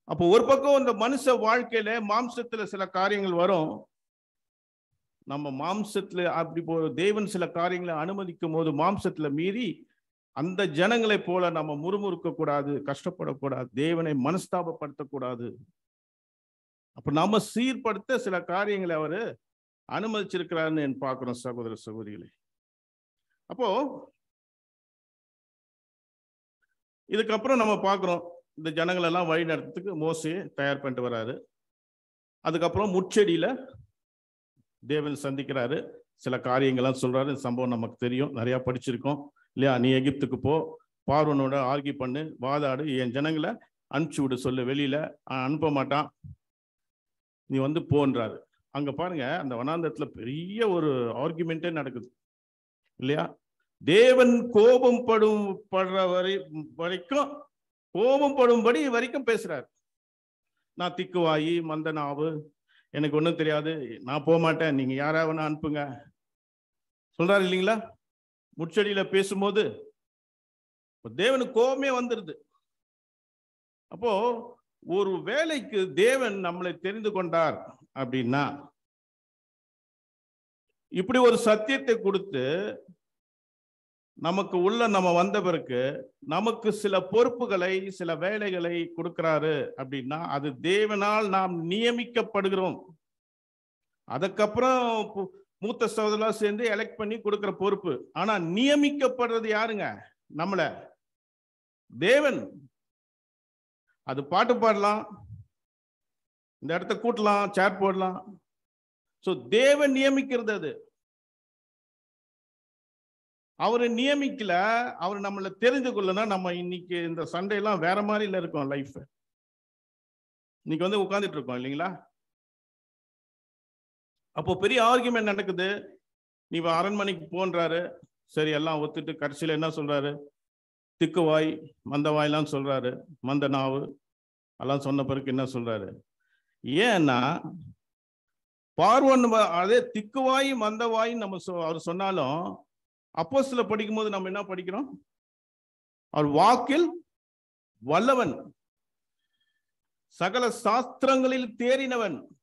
அப்போ ஒரு பக்கம் இந்த மனுஷ வாழ்க்கையில மாம்சத்துல சில காரியங்கள் வரும். நம்ம மாம்சத்துல அப்படி போ தேவன் சில காரியங்களை அனுமதிக்கும் போது மாம்சத்துல மீறி அந்த ஜனங்களை போல நம்ம முறுமுறுக்க கூடாது கஷ்டப்படக்கூடாது தேவனை மனஸ்தாபப்படுத்தக்கூடாது. அப்ப நம்ம சீர்படுத்த சில காரியங்களை அவரு அனுமதிச்சிருக்கிறாருன்னு பார்க்கிறோம் சகோதர சகோதரிகளே. அப்போ இதுக்கப்புறம் நம்ம பார்க்குறோம் இந்த ஜனங்களெல்லாம் வழி நடத்துறதுக்கு மோசையை தயார் பண்ணிட்டு வராரு. அதுக்கப்புறம் முச்செடியில் தேவன் சந்திக்கிறாரு. சில காரியங்கள்லாம் சொல்கிறாரு சம்பவம் நமக்கு தெரியும். நிறையா படிச்சிருக்கோம். இல்லையா? நீ எகிப்துக்கு போ பார்வனோட ஆர்கி பண்ணு வாதாடு என் ஜனங்களை அனுப்பிச்சு விடு சொல்லு வெளியில. அனுப்ப மாட்டான். நீ வந்து போன்றாரு. அங்க பாருங்க அந்த வனாந்தரத்துல பெரிய ஒரு ஆர்குமெண்ட்டே நடக்குது. இல்லையா? தேவன் கோபம் படும் படுற வரை வரைக்கும் கோபம் படும்படி வரைக்கும் பேசுறாரு. நான் திக்குவாயி மந்த நாவு எனக்கு ஒன்றும் தெரியாது. நான் போக மாட்டேன் நீங்க யாராவது அனுப்புங்க. சொல்றாரு இல்லைங்களா? முச்சடியில பேசும்போது தேவனுக்கு கோபமே வந்துடுது அப்போ ஒரு வேலைக்கு தேவன் நம்மளை தெரிந்து கொண்டார் அப்படின்னா இப்படி ஒரு சத்தியத்தை கொடுத்து நமக்கு உள்ள நம்ம வந்த பிறகு நமக்கு சில பொறுப்புகளை சில வேலைகளை கொடுக்கிறாரு அப்படின்னா அது தேவனால் நாம் நியமிக்கப்படுகிறோம். அதுக்கப்புறம் பு- மூத்த சகோதரா சேர்ந்து எலெக்ட் பண்ணி கொடுக்கிற பொறுப்பு. ஆனா நியமிக்கப்படுறது யாருங்க? நம்மள. தேவன். அது பாட்டு பாடலாம். இந்த இடத்த கூட்டலாம் சேர் போடலாம். சோ தேவன் நியமிக்கிறது அது. அவர் நியமிக்கல அவர் நம்மள தெரிந்து கொள்ளனா நம்ம இன்னைக்கு இந்த சண்டையெல்லாம் வேற மாதிரில இருக்கோம் லைஃப் இன்னைக்கு வந்து உட்காந்துட்டு இருக்கோம் இல்லைங்களா? அப்போ பெரிய ஆர்குமெண்ட் நடக்குது. நீ அரண்மனைக்கு போன்றாரு. சரி எல்லாம் ஒத்துட்டு கடைசியில் என்ன சொல்றாரு? திக்குவாய் மந்தவாய்லாம் சொல்றாரு. மந்த நாவு. எல்லாம் சொன்ன பிறகு என்ன சொல்றாரு? ஏன்னா பார்வன் அதே திக்குவாய் மந்தவாய் நம்ம சொ- அவர் சொன்னாலும் அப்போஸ்தல படிக்கும்போது நம்ம என்ன படிக்கிறோம்? அவர் வாக்கில் வல்லவன். சகல சாஸ்திரங்களில் தேறினவன்.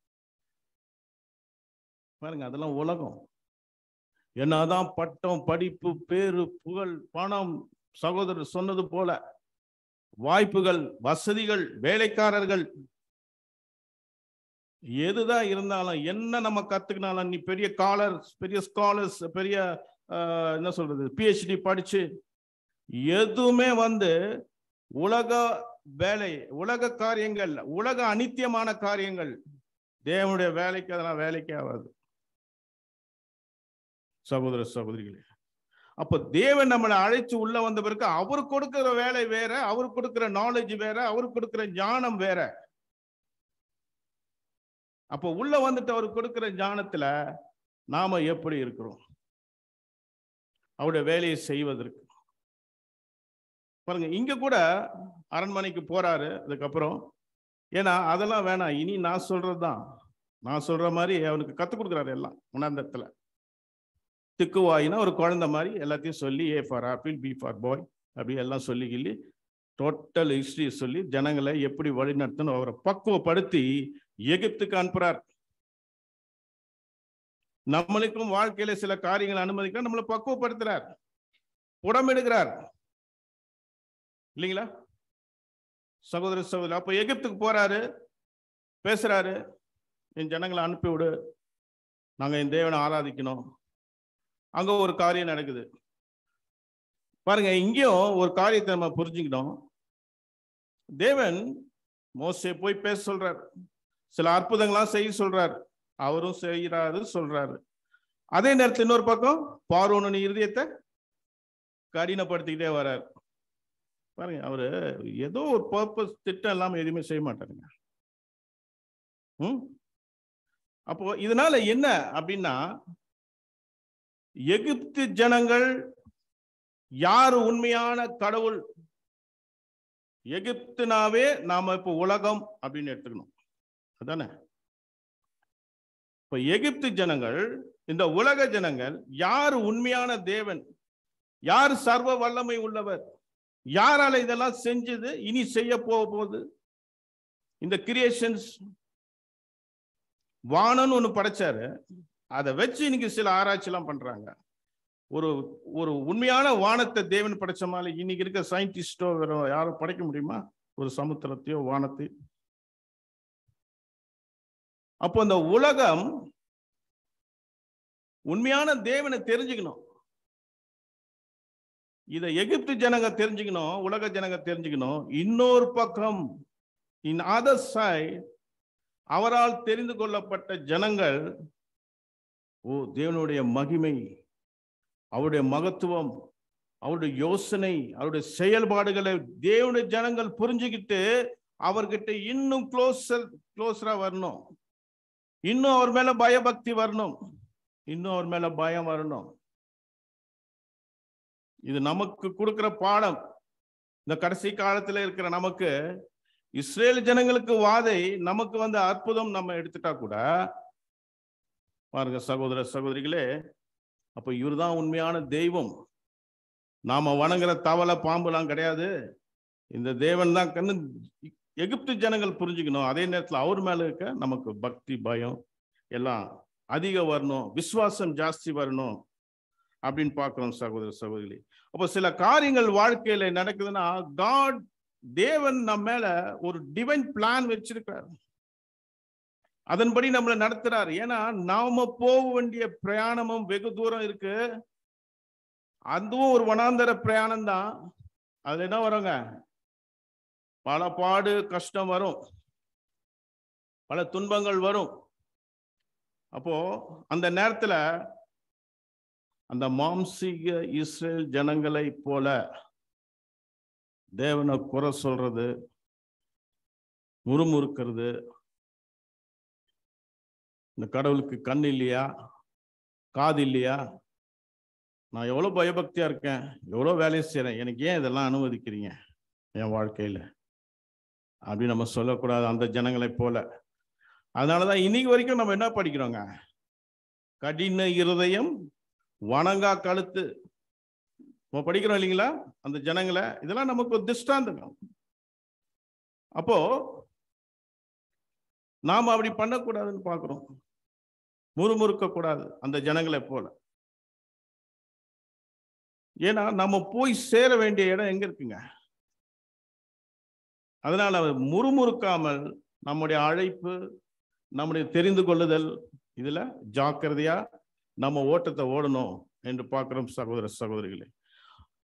பாருங்க அதெல்லாம் உலகம். என்னதான் பட்டம் படிப்பு பேரு புகழ் பணம் சகோதரர் சொன்னது போல வாய்ப்புகள் வசதிகள் வேலைக்காரர்கள் எதுதான் இருந்தாலும் என்ன நம்ம கத்துக்கினாலும் நீ பெரிய காலர் பெரிய ஸ்காலர்ஸ் பெரிய ஆஹ், என்ன சொல்றது பிஹெச்டி படிச்சு எதுவுமே வந்து உலக வேலை உலக காரியங்கள் உலக அனித்தியமான காரியங்கள் தேவனுடைய வேலைக்கு அதெல்லாம் வேலைக்கே ஆகாது. சகோதர சகோதரிகளே. அப்ப தேவன் நம்மளை அழைச்சு உள்ள வந்த பிறகு அவர் கொடுக்கிற வேலை வேற அவர் கொடுக்கிற நாலேஜ் வேற அவர் கொடுக்கிற ஞானம் வேற. அப்ப உள்ள வந்துட்டு அவர் கொடுக்கிற ஞானத்துல நாம எப்படி இருக்கிறோம்? அவருடைய வேலையை செய்வதற்கு. பாருங்க இங்க கூட அரண்மனைக்கு போறாரு அதுக்கப்புறம் ஏன்னா அதெல்லாம் வேணாம் இனி நான் சொல்றதுதான். நான் சொல்ற மாதிரி அவனுக்கு கத்துக் கொடுக்குறாரு எல்லாம் உணர்ந்தத்துல. திக்குவாயினா ஒரு குழந்தை மாதிரி எல்லாத்தையும் சொல்லி A for apple B for boy அப்படி எல்லாம் சொல்லி கிள்ளி டோட்டல் ஹிஸ்டரி சொல்லி ஜனங்களை எப்படி வழிநடத்தணும் அவரை பக்குவப்படுத்தி எகிப்துக்கு அனுப்புறார். நம்மளுக்கும் வாழ்க்கையில சில காரியங்களை அனுமதிக்க நம்மளை பக்குவப்படுத்துறார். புடமிடுகிறார். இல்லைங்களா? சகோதர சகோதரி அப்ப எகிப்துக்கு போறாரு. பேசுறாரு. என் ஜனங்களை அனுப்பி விடு நாங்க என் தேவனை ஆராதிக்கணும். அங்க ஒரு காரியம் நடக்குது. பாருங்க இங்கேயும் ஒரு காரியத்தை நம்ம புரிஞ்சுக்கணும் தேவன் மோசே போய் பேச சொல்றார். சில அற்புதங்களாம் செய்ய சொல்றார். அவரும் செய்யறாரு சொல்றாரு. அதே நேரத்தில் இன்னொரு பக்கம் பார்வனு இருதயத்தை கடினப்படுத்திக்கிட்டே வர்றார் பாருங்க அவரு ஏதோ ஒரு பர்பஸ் திட்டம் இல்லாமல் எதுவுமே செய்ய மாட்டாருங்க. ம்? அப்போ இதனால என்ன அப்படின்னா எகிப்து ஜனங்கள் யாரு உண்மையான கடவுள்? எகிப்துனாவே நாம இப்போ உலகம் அப்படின்னு எடுத்துக்கணும். அதானே? இப்ப எகிப்து ஜனங்கள் இந்த உலக ஜனங்கள் யார் உண்மையான தேவன்? யார் சர்வ வல்லமை உள்ளவர்? யாரால இதெல்லாம் செஞ்சது? இனி செய்ய போக போகுது? இந்த கிரியேஷன்ஸ். வானன்னு ஒன்று படைச்சாரு. அதை வச்சு இன்னைக்கு சில ஆராய்ச்சி எல்லாம் பண்றாங்க. ஒரு ஒரு உண்மையான வானத்தை தேவன் படைச்ச மாதிரி இன்னைக்கு இருக்க சயின்டிஸ்டோ வேற யாரோ படைக்க முடியுமா? ஒரு சமுத்திரத்தையோ வானத்தை அப்போ இந்த உலகம் உண்மையான தேவனை தெரிஞ்சுக்கணும். இத எகிப்து ஜனங்க தெரிஞ்சுக்கணும் உலக ஜனங்க தெரிஞ்சுக்கணும். இன்னொரு பக்கம் இன் அதர் சைட் அவரால் தெரிந்து கொள்ளப்பட்ட ஜனங்கள் ஓ தேவனுடைய மகிமை அவருடைய மகத்துவம் அவருடைய யோசனை அவருடைய செயல்பாடுகளை தேவனுடைய ஜனங்கள் புரிஞ்சுக்கிட்டு அவர்கிட்ட இன்னும் க்ளோஸர் க்ளோஸரா வரணும். இன்னும் அவர் மேல பயபக்தி வரணும். இன்னும் அவர் மேல பயம் வரணும். இது நமக்கு கொடுக்கிற பாடம். இந்த கடைசி காலத்துல இருக்கிற நமக்கு இஸ்ரேல் ஜனங்களுக்கு வாதை நமக்கு வந்து அற்புதம் நம்ம எடுத்துட்டா கூட பாருங்க சகோதர சகோதரிகளே அப்ப இவர்தான் உண்மையான தெய்வம். நாம வணங்குற தவளை பாம்புலாம் கிடையாது. இந்த தேவன் தான் கண்ணு எகிப்து ஜனங்கள் புரிஞ்சுக்கணும். அதே நேரத்துல அவர் மேல இருக்க நமக்கு பக்தி பயம் எல்லாம் அதிக வரணும். விசுவாசம் ஜாஸ்தி வரணும் அப்படின்னு பார்க்குறோம் சகோதர சகோதரி அப்போ சில காரியங்கள் வாழ்க்கையில நடக்குதுன்னா காட் தேவன் நம்ம மேல ஒரு டிவைன் பிளான் வச்சிருக்கிறார். அதன்படி நம்மளை நடத்துறாரு. ஏன்னா நாம போக வேண்டிய பிரயாணமும் வெகு தூரம் இருக்கு. அதுவும் ஒரு வனாந்தர பிரயாணம் தான் அதுல என்ன வருங்க? பல பாடு கஷ்டம் வரும். பல துன்பங்கள் வரும். அப்போ அந்த நேரத்துல அந்த மாம்சீக இஸ்ரேல் ஜனங்களை போல தேவனை குறை சொல்றது முறுமுறுக்கிறது இந்த கடவுளுக்கு கண் இல்லையா? காது இல்லையா? நான் எவ்வளோ பயபக்தியாக இருக்கேன். எவ்வளோ வேலையை செய்கிறேன் எனக்கு ஏன் இதெல்லாம் அனுமதிக்கிறீங்க என் வாழ்க்கையில்? அப்படி நம்ம சொல்லக்கூடாது அந்த ஜனங்களை போல. அதனால தான் இன்னைக்கு வரைக்கும் நம்ம என்ன படிக்கிறோங்க? கடின இருதயம் வணங்கா கழுத்து. நம்ம படிக்கிறோம் இல்லைங்களா? அந்த ஜனங்களை. இதெல்லாம் நமக்கு ஒரு திஷ்டாந்தகம். அப்போ நாம் அப்படி பண்ணக்கூடாதுன்னு பார்க்குறோம். முறுமுறுக்க கூடாது அந்த ஜனங்களை போல. ஏன்னா நம்ம போய் சேர வேண்டிய இடம் எங்க இருக்குங்க? அதனால முறுமுறுக்காமல் நம்முடைய அழைப்பு நம்முடைய தெரிந்து கொள்ளுதல் இதுல ஜாக்கிரதையா நம்ம ஓட்டத்தை ஓடணும் என்று பார்க்கிறோம் சகோதர சகோதரிகளே.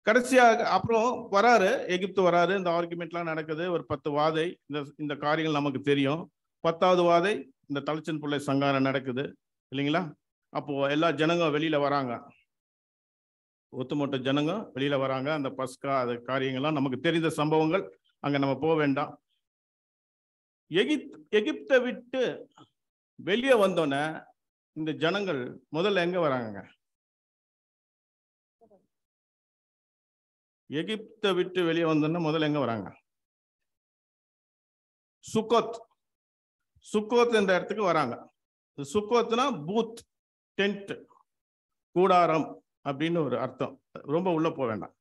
கடைசியாக அப்புறம் வராரு எகிப்து வராரு இந்த ஆர்குமெண்ட்லாம் நடக்குது. ஒரு பத்து வாதை இந்த இந்த காரியங்கள் நமக்கு தெரியும். பத்தாவது வாதை இந்த தலைச்சன் பிள்ளை சங்காரம் நடக்குது. இல்லைங்களா? அப்போ எல்லா ஜனங்க வெளியில வராங்க. ஒத்துமொட்ட ஜனங்க வெளியில வராங்க. அந்த பஸ்கா அது காரியங்கள்லாம் நமக்கு தெரிந்த சம்பவங்கள் அங்க நம்ம போக வேண்டாம். எகிப்த் எகிப்தை விட்டு வெளியே வந்தோன்னே இந்த ஜனங்கள் முதல்ல எங்க வராங்க எகிப்தை விட்டு வெளியே வந்தோன்னா முதல்ல எங்க வராங்க? சுக்கோத். சுக்கோத் என்ற இடத்துக்கு வராங்க. சுக்கோத்னா பூத் டென்ட் கூடாரம் அப்படின்னு ஒரு அர்த்தம். ரொம்ப உள்ள போக வேண்டாம்.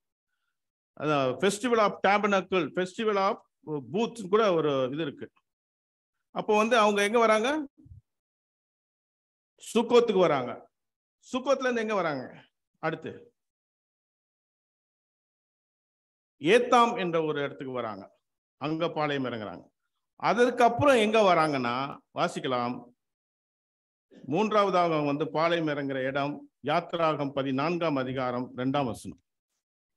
அதான் festival of tabernacle festival of booth கூட ஒரு இது இருக்கு. அப்போ வந்து அவங்க எங்க வராங்க? சுக்கோத்துக்கு வராங்க. சுக்கோத்துல இருந்து எங்க வராங்க? அடுத்து. ஏத்தாம் என்ற ஒரு இடத்துக்கு வராங்க. அங்க பாளையம் இறங்குறாங்க. அதற்கப்புறம் எங்க வராங்கன்னா வாசிக்கலாம். மூன்றாவதாக வந்து பாளையம் இறங்குற இடம் யாத்ராகம் பதினான்காம் அதிகாரம் இரண்டாம் வசனம்.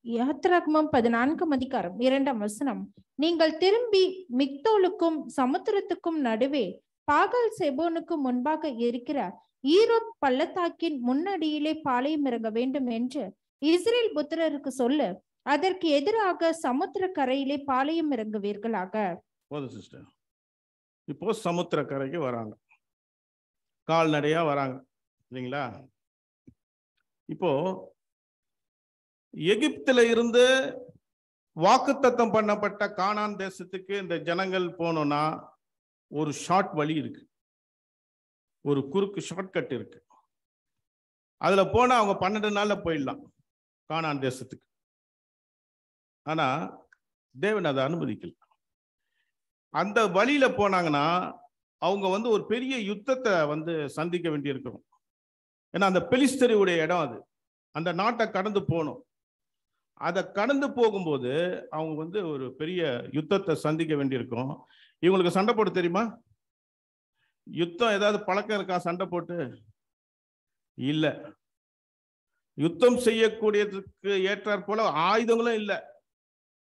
யாத்ராகமம் பதினான்காம் அதிகாரம் இரண்டாம் வசனம். நீங்கள் திரும்பி மிக்தோலுக்கும் சமுத்திரத்துக்கும் நடுவே பாகல் செபோனுக்கும் முன்பாக இருக்கிற ஈரோத் பள்ளத்தாக்கின் முன்னடியிலே பாளையம் இறங்க வேண்டும் என்று இஸ்ரேல் புத்திரருக்கு சொல்லு. அதற்கு எதிராக சமுத்திர கரையிலே பாளையம் இறங்குவீர்களாக. போதும் சிஸ்டர் இப்போ சமுத்திர கரைக்கு வராங்க. கால்நடையாக வராங்க சரிங்களா இப்போ எகிப்துல இருந்து வாக்குத்தத்தம் பண்ணப்பட்ட கானான் தேசத்துக்கு இந்த ஜனங்கள் போனோம்னா ஒரு ஷார்ட் வழி இருக்கு. ஒரு குறுக்கு ஷார்ட்கட் இருக்கு. அதுல போனா அவங்க பன்னெண்டு நாள்ல போயிடலாம் கானான் தேசத்துக்கு. ஆனா தேவன் அதை அனுமதிக்கல. அந்த வழியில போனாங்கன்னா அவங்க வந்து ஒரு பெரிய யுத்தத்தை வந்து சந்திக்க வேண்டியிருக்கும். ஏன்னா அந்த பெலிஸ்தரியுடைய இடம் அது. அந்த நாட்டை கடந்து போகணும். அதை கடந்து போகும்போது அவங்க வந்து ஒரு பெரிய யுத்தத்தை சந்திக்க வேண்டியிருக்கும். இவங்களுக்கு சண்டை போட்டு தெரியுமா? யுத்தம் ஏதாவது பழக்கம் இருக்கா? சண்டை போட்டு? இல்லை. யுத்தம் செய்யக்கூடியதுக்கு ஏற்றாற் போல ஆயுதங்களும் இல்லை.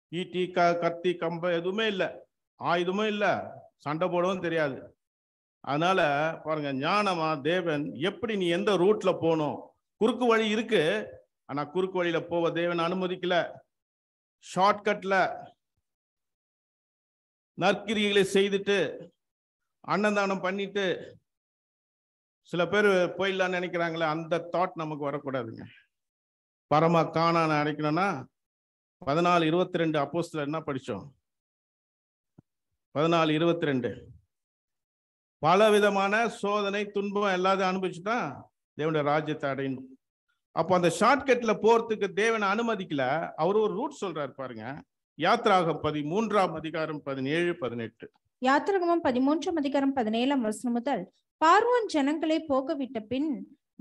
ஈட்டி க கத்தி கம்ப எதுவுமே இல்லை. ஆயுதமும் இல்லை. சண்டை போடவும் தெரியாது. அதனால பாருங்க ஞானமா தேவன் எப்படி நீ எந்த ரூட்ல போகணும் குறுக்கு வழி இருக்கு. ஆனா குறுக்கு வழியில போக தேவன் அனுமதிக்கல. ஷார்ட்கட்ல நற்கிரிகளை செய்துட்டு அன்னதானம் பண்ணிட்டு சில பேர் போயிடலான்னு நினைக்கிறாங்களே அந்த தாட் நமக்கு வரக்கூடாதுங்க. பரம காணான அடைக்கணும்னா பதினாலு இருபத்தி ரெண்டு அப்போஸ்ல என்ன படிச்சோம்? பதினாலு இருபத்தி ரெண்டு. பல விதமான சோதனை துன்பம் எல்லாத்தையும் அனுபவிச்சு தான் தேவனுடைய ராஜ்யத்தை அடையணும். அப்போ அந்த ஷார்ட்கட்ல போறதுக்கு தேவனை அனுமதிக்கல. அவர் ஒரு ரூட் சொல்றாரு பாருங்க. யாத்ராகம் பதிமூன்றாம் அதிகாரம் பதினேழு பதினெட்டு. யாத்திரகமம் பதிமூன்றாம் அதிகாரம் பதினேழாம் வருஷம் முதல் பார்வோன் ஜனங்களை போகவிட்ட பின்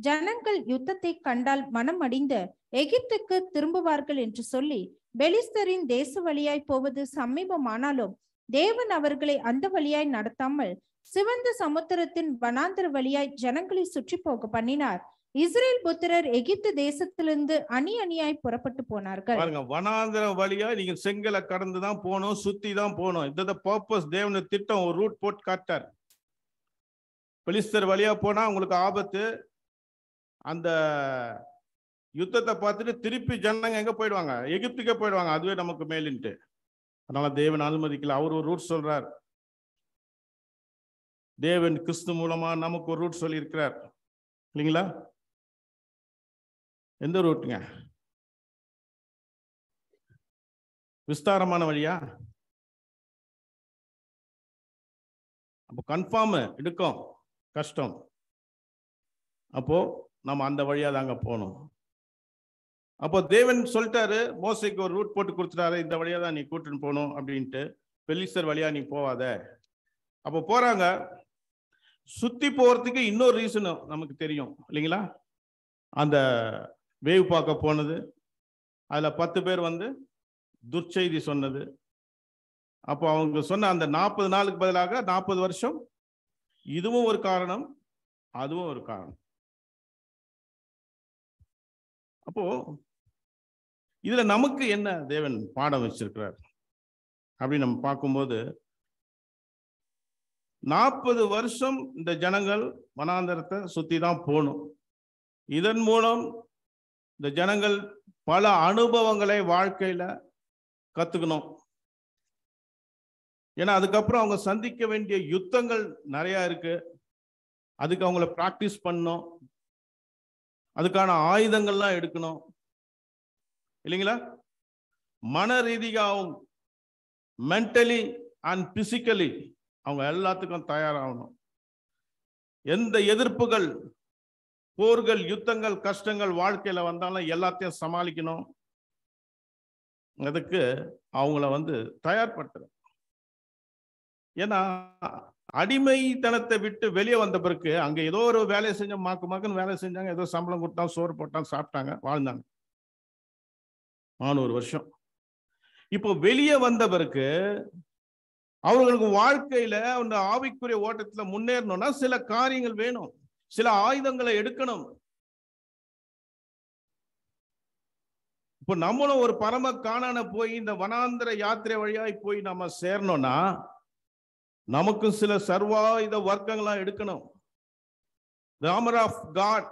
ஜனங்கள் யுத்தத்தை கண்டால் மனம் அடிந்து எகிப்துக்கு திரும்புவார்கள் என்று சொல்லி பெலிஸ்தரின் தேச வழியாய் போவது சமீபமானாலும் தேவன் அவர்களை அந்த வழியாய் நடத்தாமல் சிவந்த சமுத்திரத்தின் வனாந்தர வழியாய் ஜனங்களை சுற்றி போக பண்ணினார். இஸ்ரேல் புத்திரர் எகிப்து தேசத்திலிருந்து அணி அணியாய் புறப்பட்டு போனார்கள். பாருங்க வனாந்திர வழியா நீங்க செங்கலை கடந்து தான் போகணும் சுத்தி தான் போகணும். இந்த பர்பஸ் தேவன திட்டம் ஒரு ரூட் போட்டு காட்டார் பிலிஸ்தர் வழியா போனா உங்களுக்கு ஆபத்து. அந்த யுத்தத்தை பார்த்துட்டு திருப்பி ஜனங்க எங்க போயிடுவாங்க? எகிப்துக்கே போயிடுவாங்க. அதுவே நமக்கு மேலின்ட்டு. அதனால தேவன் அனுமதிக்கல. அவர் ஒரு ரூட் சொல்றாரு. தேவன் கிறிஸ்து மூலமா நமக்கு ஒரு ரூட் சொல்லியிருக்கிறார். இல்லைங்களா? எந்த ரூட்டுங்க? விஸ்தாரமான வழியா? அப்போ கன்ஃபார்ம் எடுக்கும். கஷ்டம். அப்போ நம்ம அந்த வழியா தாங்க போகணும். அப்போ தேவன் சொல்லிட்டாரு மோசைக்கு ஒரு ரூட் போட்டு கொடுத்துட்டாரு இந்த வழியா தான் நீ கூட்டின்னு போகணும் அப்படின்ட்டு. பெல்லிசர் வழியா நீ போவாத. அப்போ போறாங்க. சுத்தி போறதுக்கு இன்னொரு ரீசனும் நமக்கு தெரியும் இல்லைங்களா? அந்த வேவ் பார்க்க போனது அதில் பத்து பேர் வந்து துர்ச்செய்தி சொன்னது. அப்போ அவங்க சொன்ன அந்த நாற்பது நாளுக்கு பதிலாக நாற்பது வருஷம் இதுவும் ஒரு காரணம் அதுவும் ஒரு காரணம். அப்போ இதுல நமக்கு என்ன தேவன் பாடம் வச்சிருக்கிறார்? அப்படின்னு நம்ம பார்க்கும்போது நாற்பது வருஷம் இந்த ஜனங்கள் வனாந்தரத்தை சுற்றி தான் போகணும். இதன் மூலம் இந்த ஜனங்கள் பல அனுபவங்களை வாழ்க்கையில் கற்றுக்கணும் ஏன்னா அதுக்கப்புறம் அவங்க சந்திக்க வேண்டிய யுத்தங்கள் நிறையா இருக்குது அதுக்கு அவங்கள ப்ராக்டிஸ் பண்ணணும். அதுக்கான ஆயுதங்கள்லாம் எடுக்கணும். இல்லைங்களா? மன ரீதியாகவும் மென்டலி அண்ட் பிசிக்கலி அவங்க எல்லாத்துக்கும் தயாராகணும். எந்த எதிர்ப்புகள் போர்கள் யுத்தங்கள் கஷ்டங்கள் வாழ்க்கையில வந்தாலும் எல்லாத்தையும் சமாளிக்கணும். அதுக்கு அவங்கள வந்து தயார்படுத்துற ஏன்னா அடிமைத்தனத்தை விட்டு வெளியே வந்த பிறகு அங்க ஏதோ ஒரு வேலையை செஞ்ச மாக்கு மாக்குன்னு வேலை செஞ்சாங்க. ஏதோ சம்பளம் கொடுத்தா சோறு போட்டான் சாப்பிட்டாங்க வாழ்ந்தாங்க. நானூறு வருஷம். இப்போ வெளியே வந்த பிறகு அவர்களுக்கு வாழ்க்கையில அந்த ஆவிக்குரிய ஓட்டத்துல முன்னேறணும்னா சில காரியங்கள் வேணும். சில ஆயுதங்களை எடுக்கணும். இப்போ நம்மளும் ஒரு பரம காணான போய் இந்த வனாந்திர யாத்திரை வழியாய் போய் நம்ம சேரணும்னா நமக்கும் சில சர்வாயுத வர்க்கங்களாம் எடுக்கணும். ராமர் ஆஃப் காட்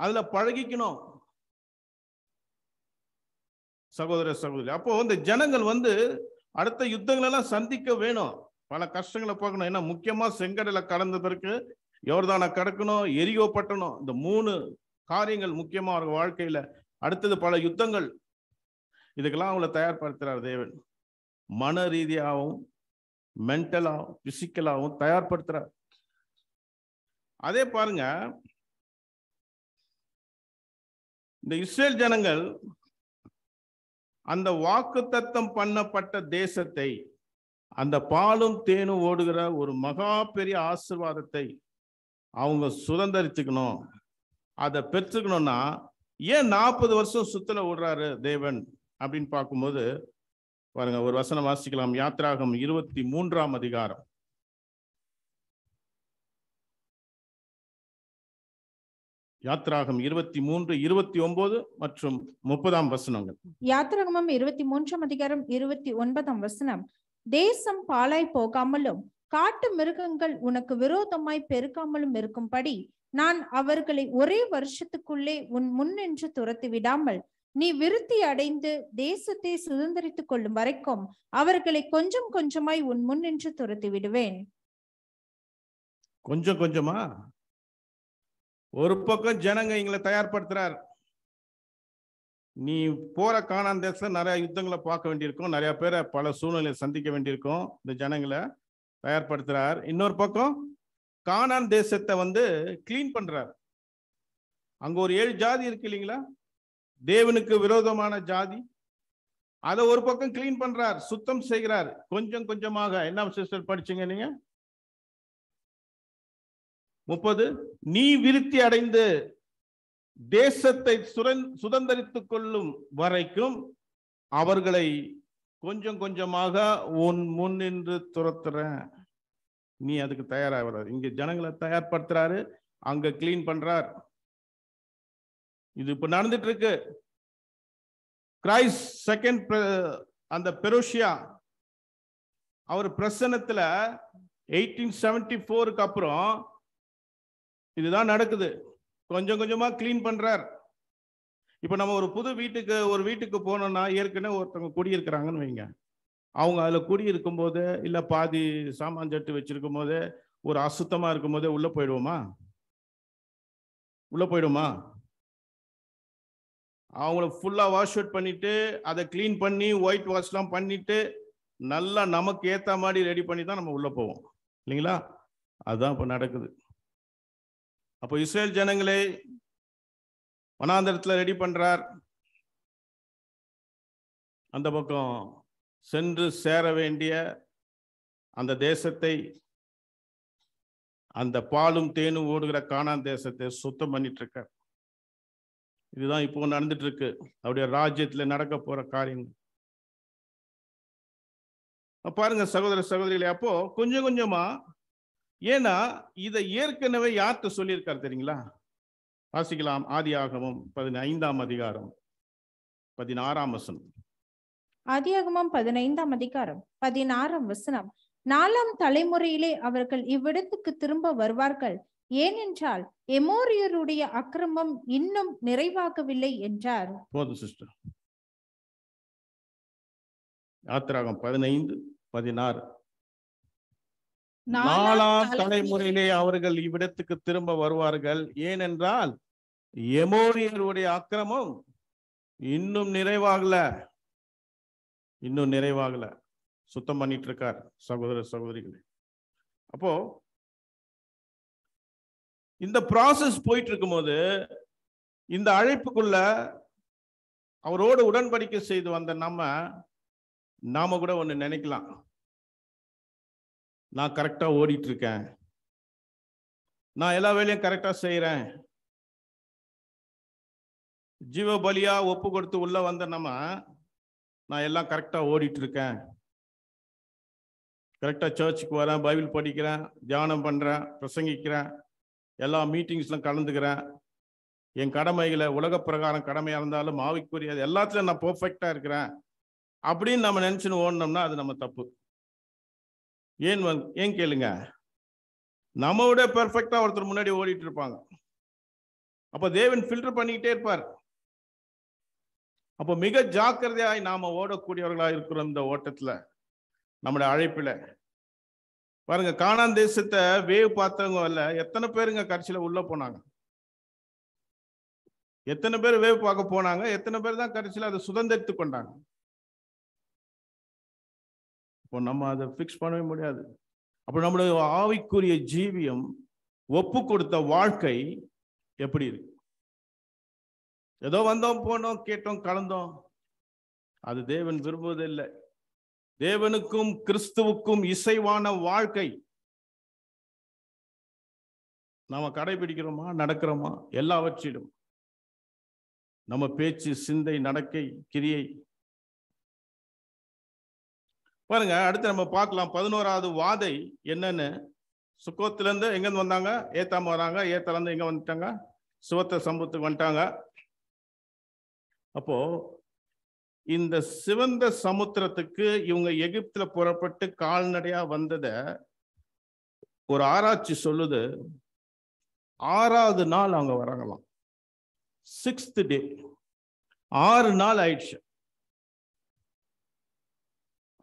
அதுல பழகிக்கணும். சகோதர சகோதரி அப்போ இந்த ஜனங்கள் வந்து அடுத்த யுத்தங்கள் எல்லாம் சந்திக்க வேணும். பல கஷ்டங்களை பார்க்கணும் ஏன்னா முக்கியமா செங்கடலை கடந்த பிறகு யோர்தானை கடக்கணும் எரியோ பட்டணும். இந்த மூணு காரியங்கள் முக்கியமா அவங்க வாழ்க்கையில. அடுத்தது பல யுத்தங்கள். இதுக்கெல்லாம் அவங்கள தயார்படுத்துறார் தேவன். மன ரீதியாகவும் மென்டலாகவும் பிசிக்கலாகவும் தயார்படுத்துறார். அதே பாருங்க. இந்த இஸ்ரேல் ஜனங்கள் அந்த வாக்கு தத்தம் பண்ணப்பட்ட தேசத்தை அந்த பாலும் தேனும் ஓடுகிற ஒரு மகா பெரிய ஆசிர்வாதத்தை அவங்க சுதந்திரிச்சுக்கணும். அதை பெற்றுக்கணும்னா ஏன் நாற்பது வருஷம் சுத்தல விடுறாரு தேவன் அப்படின்னு பார்க்கும்போது பாருங்க ஒரு வசனம் வாசிக்கலாம். யாத்ராகம் இருபத்தி மூன்றாம் அதிகாரம். யாத்ராகம் இருபத்தி மூன்று இருபத்தி ஒன்பது மற்றும் முப்பதாம் வசனங்கள். யாத்திரகமம் இருபத்தி மூன்றாம் அதிகாரம் இருபத்தி ஒன்பதாம் வசனம். தேசம் பாழாய் போகாமலும் காட்டு மிருகங்கள் உனக்கு விரோதமாய் பெருக்காமலும் இருக்கும்படி நான் அவர்களை ஒரே வருஷத்துக்குள்ளே உன் முன்னின்று துரத்தி விடாமல் நீ விருத்தி அடைந்து தேசத்தை சுதந்திரித்துக் கொள்ளும் வரைக்கும் அவர்களை கொஞ்சம் கொஞ்சமாய் உன் முன்னின்று துரத்தி விடுவேன். கொஞ்சம் கொஞ்சமா? ஒரு பக்கம் ஜனங்க எங்களை தயார்படுத்துறார். நீ போற காணான் தேசம் நிறைய யுத்தங்களை பார்க்க வேண்டியிருக்கும். நிறைய பேரை பல சூழ்நிலையை சந்திக்க வேண்டியிருக்கும். இந்த ஜனங்களை தயார்படுத்துறார். இன்னொரு பக்கம் காணான் தேசத்தை வந்து கிளீன் பண்றார். அங்க ஒரு ஏழு ஜாதி இருக்கு இல்லைங்களா? தேவனுக்கு விரோதமான ஜாதி. அதை ஒரு பக்கம் கிளீன் பண்றார். சுத்தம் செய்கிறார். கொஞ்சம் கொஞ்சமாக. என்ன சிஸ்டர் படிச்சீங்க நீங்க? முப்பது நீ விருத்தி அடைந்து தேசத்தை சுதந்திரித்துக் கொள்ளும் வரைக்கும் அவர்களை கொஞ்சம் கொஞ்சமாக உன் முன் நின்று துரத்துறேன் நீ அதுக்கு தயாராகிறார் இங்க ஜனங்களை தயார்படுத்துறாரு. அங்க கிளீன் பண்றார். இது இப்ப நடந்துட்டு இருக்கு கிரைஸ்ட் செகண்ட் அந்த பெரோஷியா அவர் பிரசனத்துல எயிட்டீன் செவன்டி ஃபோருக்கு அப்புறம் இதுதான் நடக்குது. கொஞ்சம் கொஞ்சமா கிளீன் பண்றார். இப்போ நம்ம ஒரு புது வீட்டுக்கு ஒரு வீட்டுக்கு போனோம்னா ஏற்கனவே ஒருத்தவங்க குடியிருக்கிறாங்கன்னு வைங்க. அவங்க அதில் குடியிருக்கும் போது இல்லை பாதி சாமான் சட்டு வச்சிருக்கும் போது ஒரு அசுத்தமா இருக்கும் போதே உள்ள போயிடுவோமா? உள்ள போயிடுமா? அவங்கள ஃபுல்லாக வாஷ் அவுட் பண்ணிட்டு அதை க்ளீன் பண்ணி ஒயிட் வாஷ்லாம் பண்ணிட்டு நல்லா நமக்கு ஏற்ற மாதிரி ரெடி பண்ணி தான் நம்ம உள்ளே போவோம். இல்லைங்களா? அதுதான் இப்போ நடக்குது. அப்போ இஸ்ரேல் ஜனங்களே வனாந்தரத்தில் ரெடி பண்றார். அந்த பக்கம் சென்று சேர வேண்டிய அந்த தேசத்தை அந்த பாலும் தேனும் ஓடுகிற காணான் தேசத்தை சுத்தம் பண்ணிட்டு இருக்க இதுதான் இப்போ நடந்துட்டு இருக்கு அவருடைய ராஜ்யத்தில் நடக்க போற காரியங்கள். பாருங்க சகோதர சகோதரிகளே அப்போ கொஞ்சம் கொஞ்சமா ஏன்னா இதை ஏற்கனவே யார்கிட்ட சொல்லியிருக்காரு தெரியுங்களா? வாசிக்கலாம் ஆதி ஆகமம் பதினைந்தாம் அதிகாரம் பதினாறாம் வசனம். ஆதியாகமம் பதினைந்தாம் அதிகாரம் பதினாறாம் வசனம். நாலாம் தலைமுறையிலே அவர்கள் இவ்விடத்துக்கு திரும்ப வருவார்கள். ஏனென்றால் எமோரியருடைய அக்கிரமம் இன்னும் நிறைவாகவில்லை என்றார். போதும் சிஸ்டர் யாத்திராகம் பதினைந்து பதினாறு. நாலாம் தலைமுறையிலே அவர்கள் இவ்விடத்துக்கு திரும்ப வருவார்கள். ஏனென்றால் எமோரியருடைய அக்கிரமம் இன்னும் நிறைவாகல. இன்னும் நிறைவாகல. சுத்தம் பண்ணிட்டு இருக்கார் சகோதர சகோதரிகளே. அப்போ இந்த ப்ராசஸ் போயிட்டு இருக்கும்போது இந்த அழைப்புக்குள்ள அவரோடு உடன்படிக்கை செய்து வந்த நம்ம நாம கூட ஒண்ணு நினைக்கலாம். நான் கரெக்டாக ஓடிட்டு இருக்கேன் நான் எல்லா வேலையும் கரெக்டாக செய்கிறேன் ஜீவ பலியா ஒப்பு கொடுத்து உள்ள வந்த நம்ம நான் எல்லாம் கரெக்டாக ஓடிட்டு இருக்கேன் கரெக்டாக சர்ச்சுக்கு வரேன் பைபிள் படிக்கிறேன் தியானம் பண்ணுறேன் பிரசங்கிக்கிறேன் எல்லா மீட்டிங்ஸ்லாம் கலந்துக்கிறேன். என் கடமைகளை உலக பிரகாரம் கடமையாக இருந்தாலும் ஆவிக்குரிய எல்லாத்துலையும் நான் பர்ஃபெக்டாக இருக்கிறேன். அப்படின்னு நம்ம நினச்சின்னு ஓடணும்னா அது நம்ம தப்பு. ஏன் வந்து ஏன் கேளுங்க? நம்ம விட பெர்ஃபெக்டா ஒருத்தர் முன்னாடி ஓடிட்டு இருப்பாங்க. அப்போ தேவன் ஃபில்டர் பண்ணிக்கிட்டே இருப்பார். அப்போ மிக ஜாக்கிரதையாய் நாம ஓடக்கூடியவர்களா இருக்கிறோம் இந்த ஓட்டத்துல நம்முடைய அழைப்புல. பாருங்க காணான் தேசத்தை வேவ் பார்த்தவங்க அல்ல எத்தனை பேருங்க கடைசியில உள்ள போனாங்க? எத்தனை பேர் வேவ் பார்க்க போனாங்க? எத்தனை பேர் தான் கடைசியில அதை சுதந்திரித்து கொண்டாங்க? இப்போ நம்ம அதை ஃபிக்ஸ் பண்ணவே முடியாது. அப்போ நம்மளுடைய ஆவிக்குரிய ஜீவியம் ஒப்பு கொடுத்த வாழ்க்கை எப்படி இருக்கு? ஏதோ வந்தோம் போனோம் கேட்டோம் கலந்தோம். அது தேவன் விரும்புவதில்லை. தேவனுக்கும் கிறிஸ்துவுக்கும் இசைவான வாழ்க்கை. நாம கடைபிடிக்கிறோமா நடக்கிறோமா? எல்லாவற்றிலும். நம்ம பேச்சு சிந்தை நடக்கை கிரியை பாருங்க அடுத்து நம்ம பார்க்கலாம். பதினோராவது வாதை என்னன்னு? சுக்கோத்திலேருந்து எங்கேருந்து வந்தாங்க? ஏத்தாம வராங்க. ஏத்தாலேருந்து எங்கே வந்துட்டாங்க? சுவத்த சம்பவத்துக்கு வந்துட்டாங்க. அப்போ இந்த சிவந்த சமுத்திரத்துக்கு இவங்க எகிப்துல புறப்பட்டு கால்நடையா வந்தத ஒரு ஆராய்ச்சி சொல்லுது. ஆறாவது நாள் அவங்க வராங்களாம். சிக்ஸ்த் டே ஆறு நாள் ஆயிடுச்சு.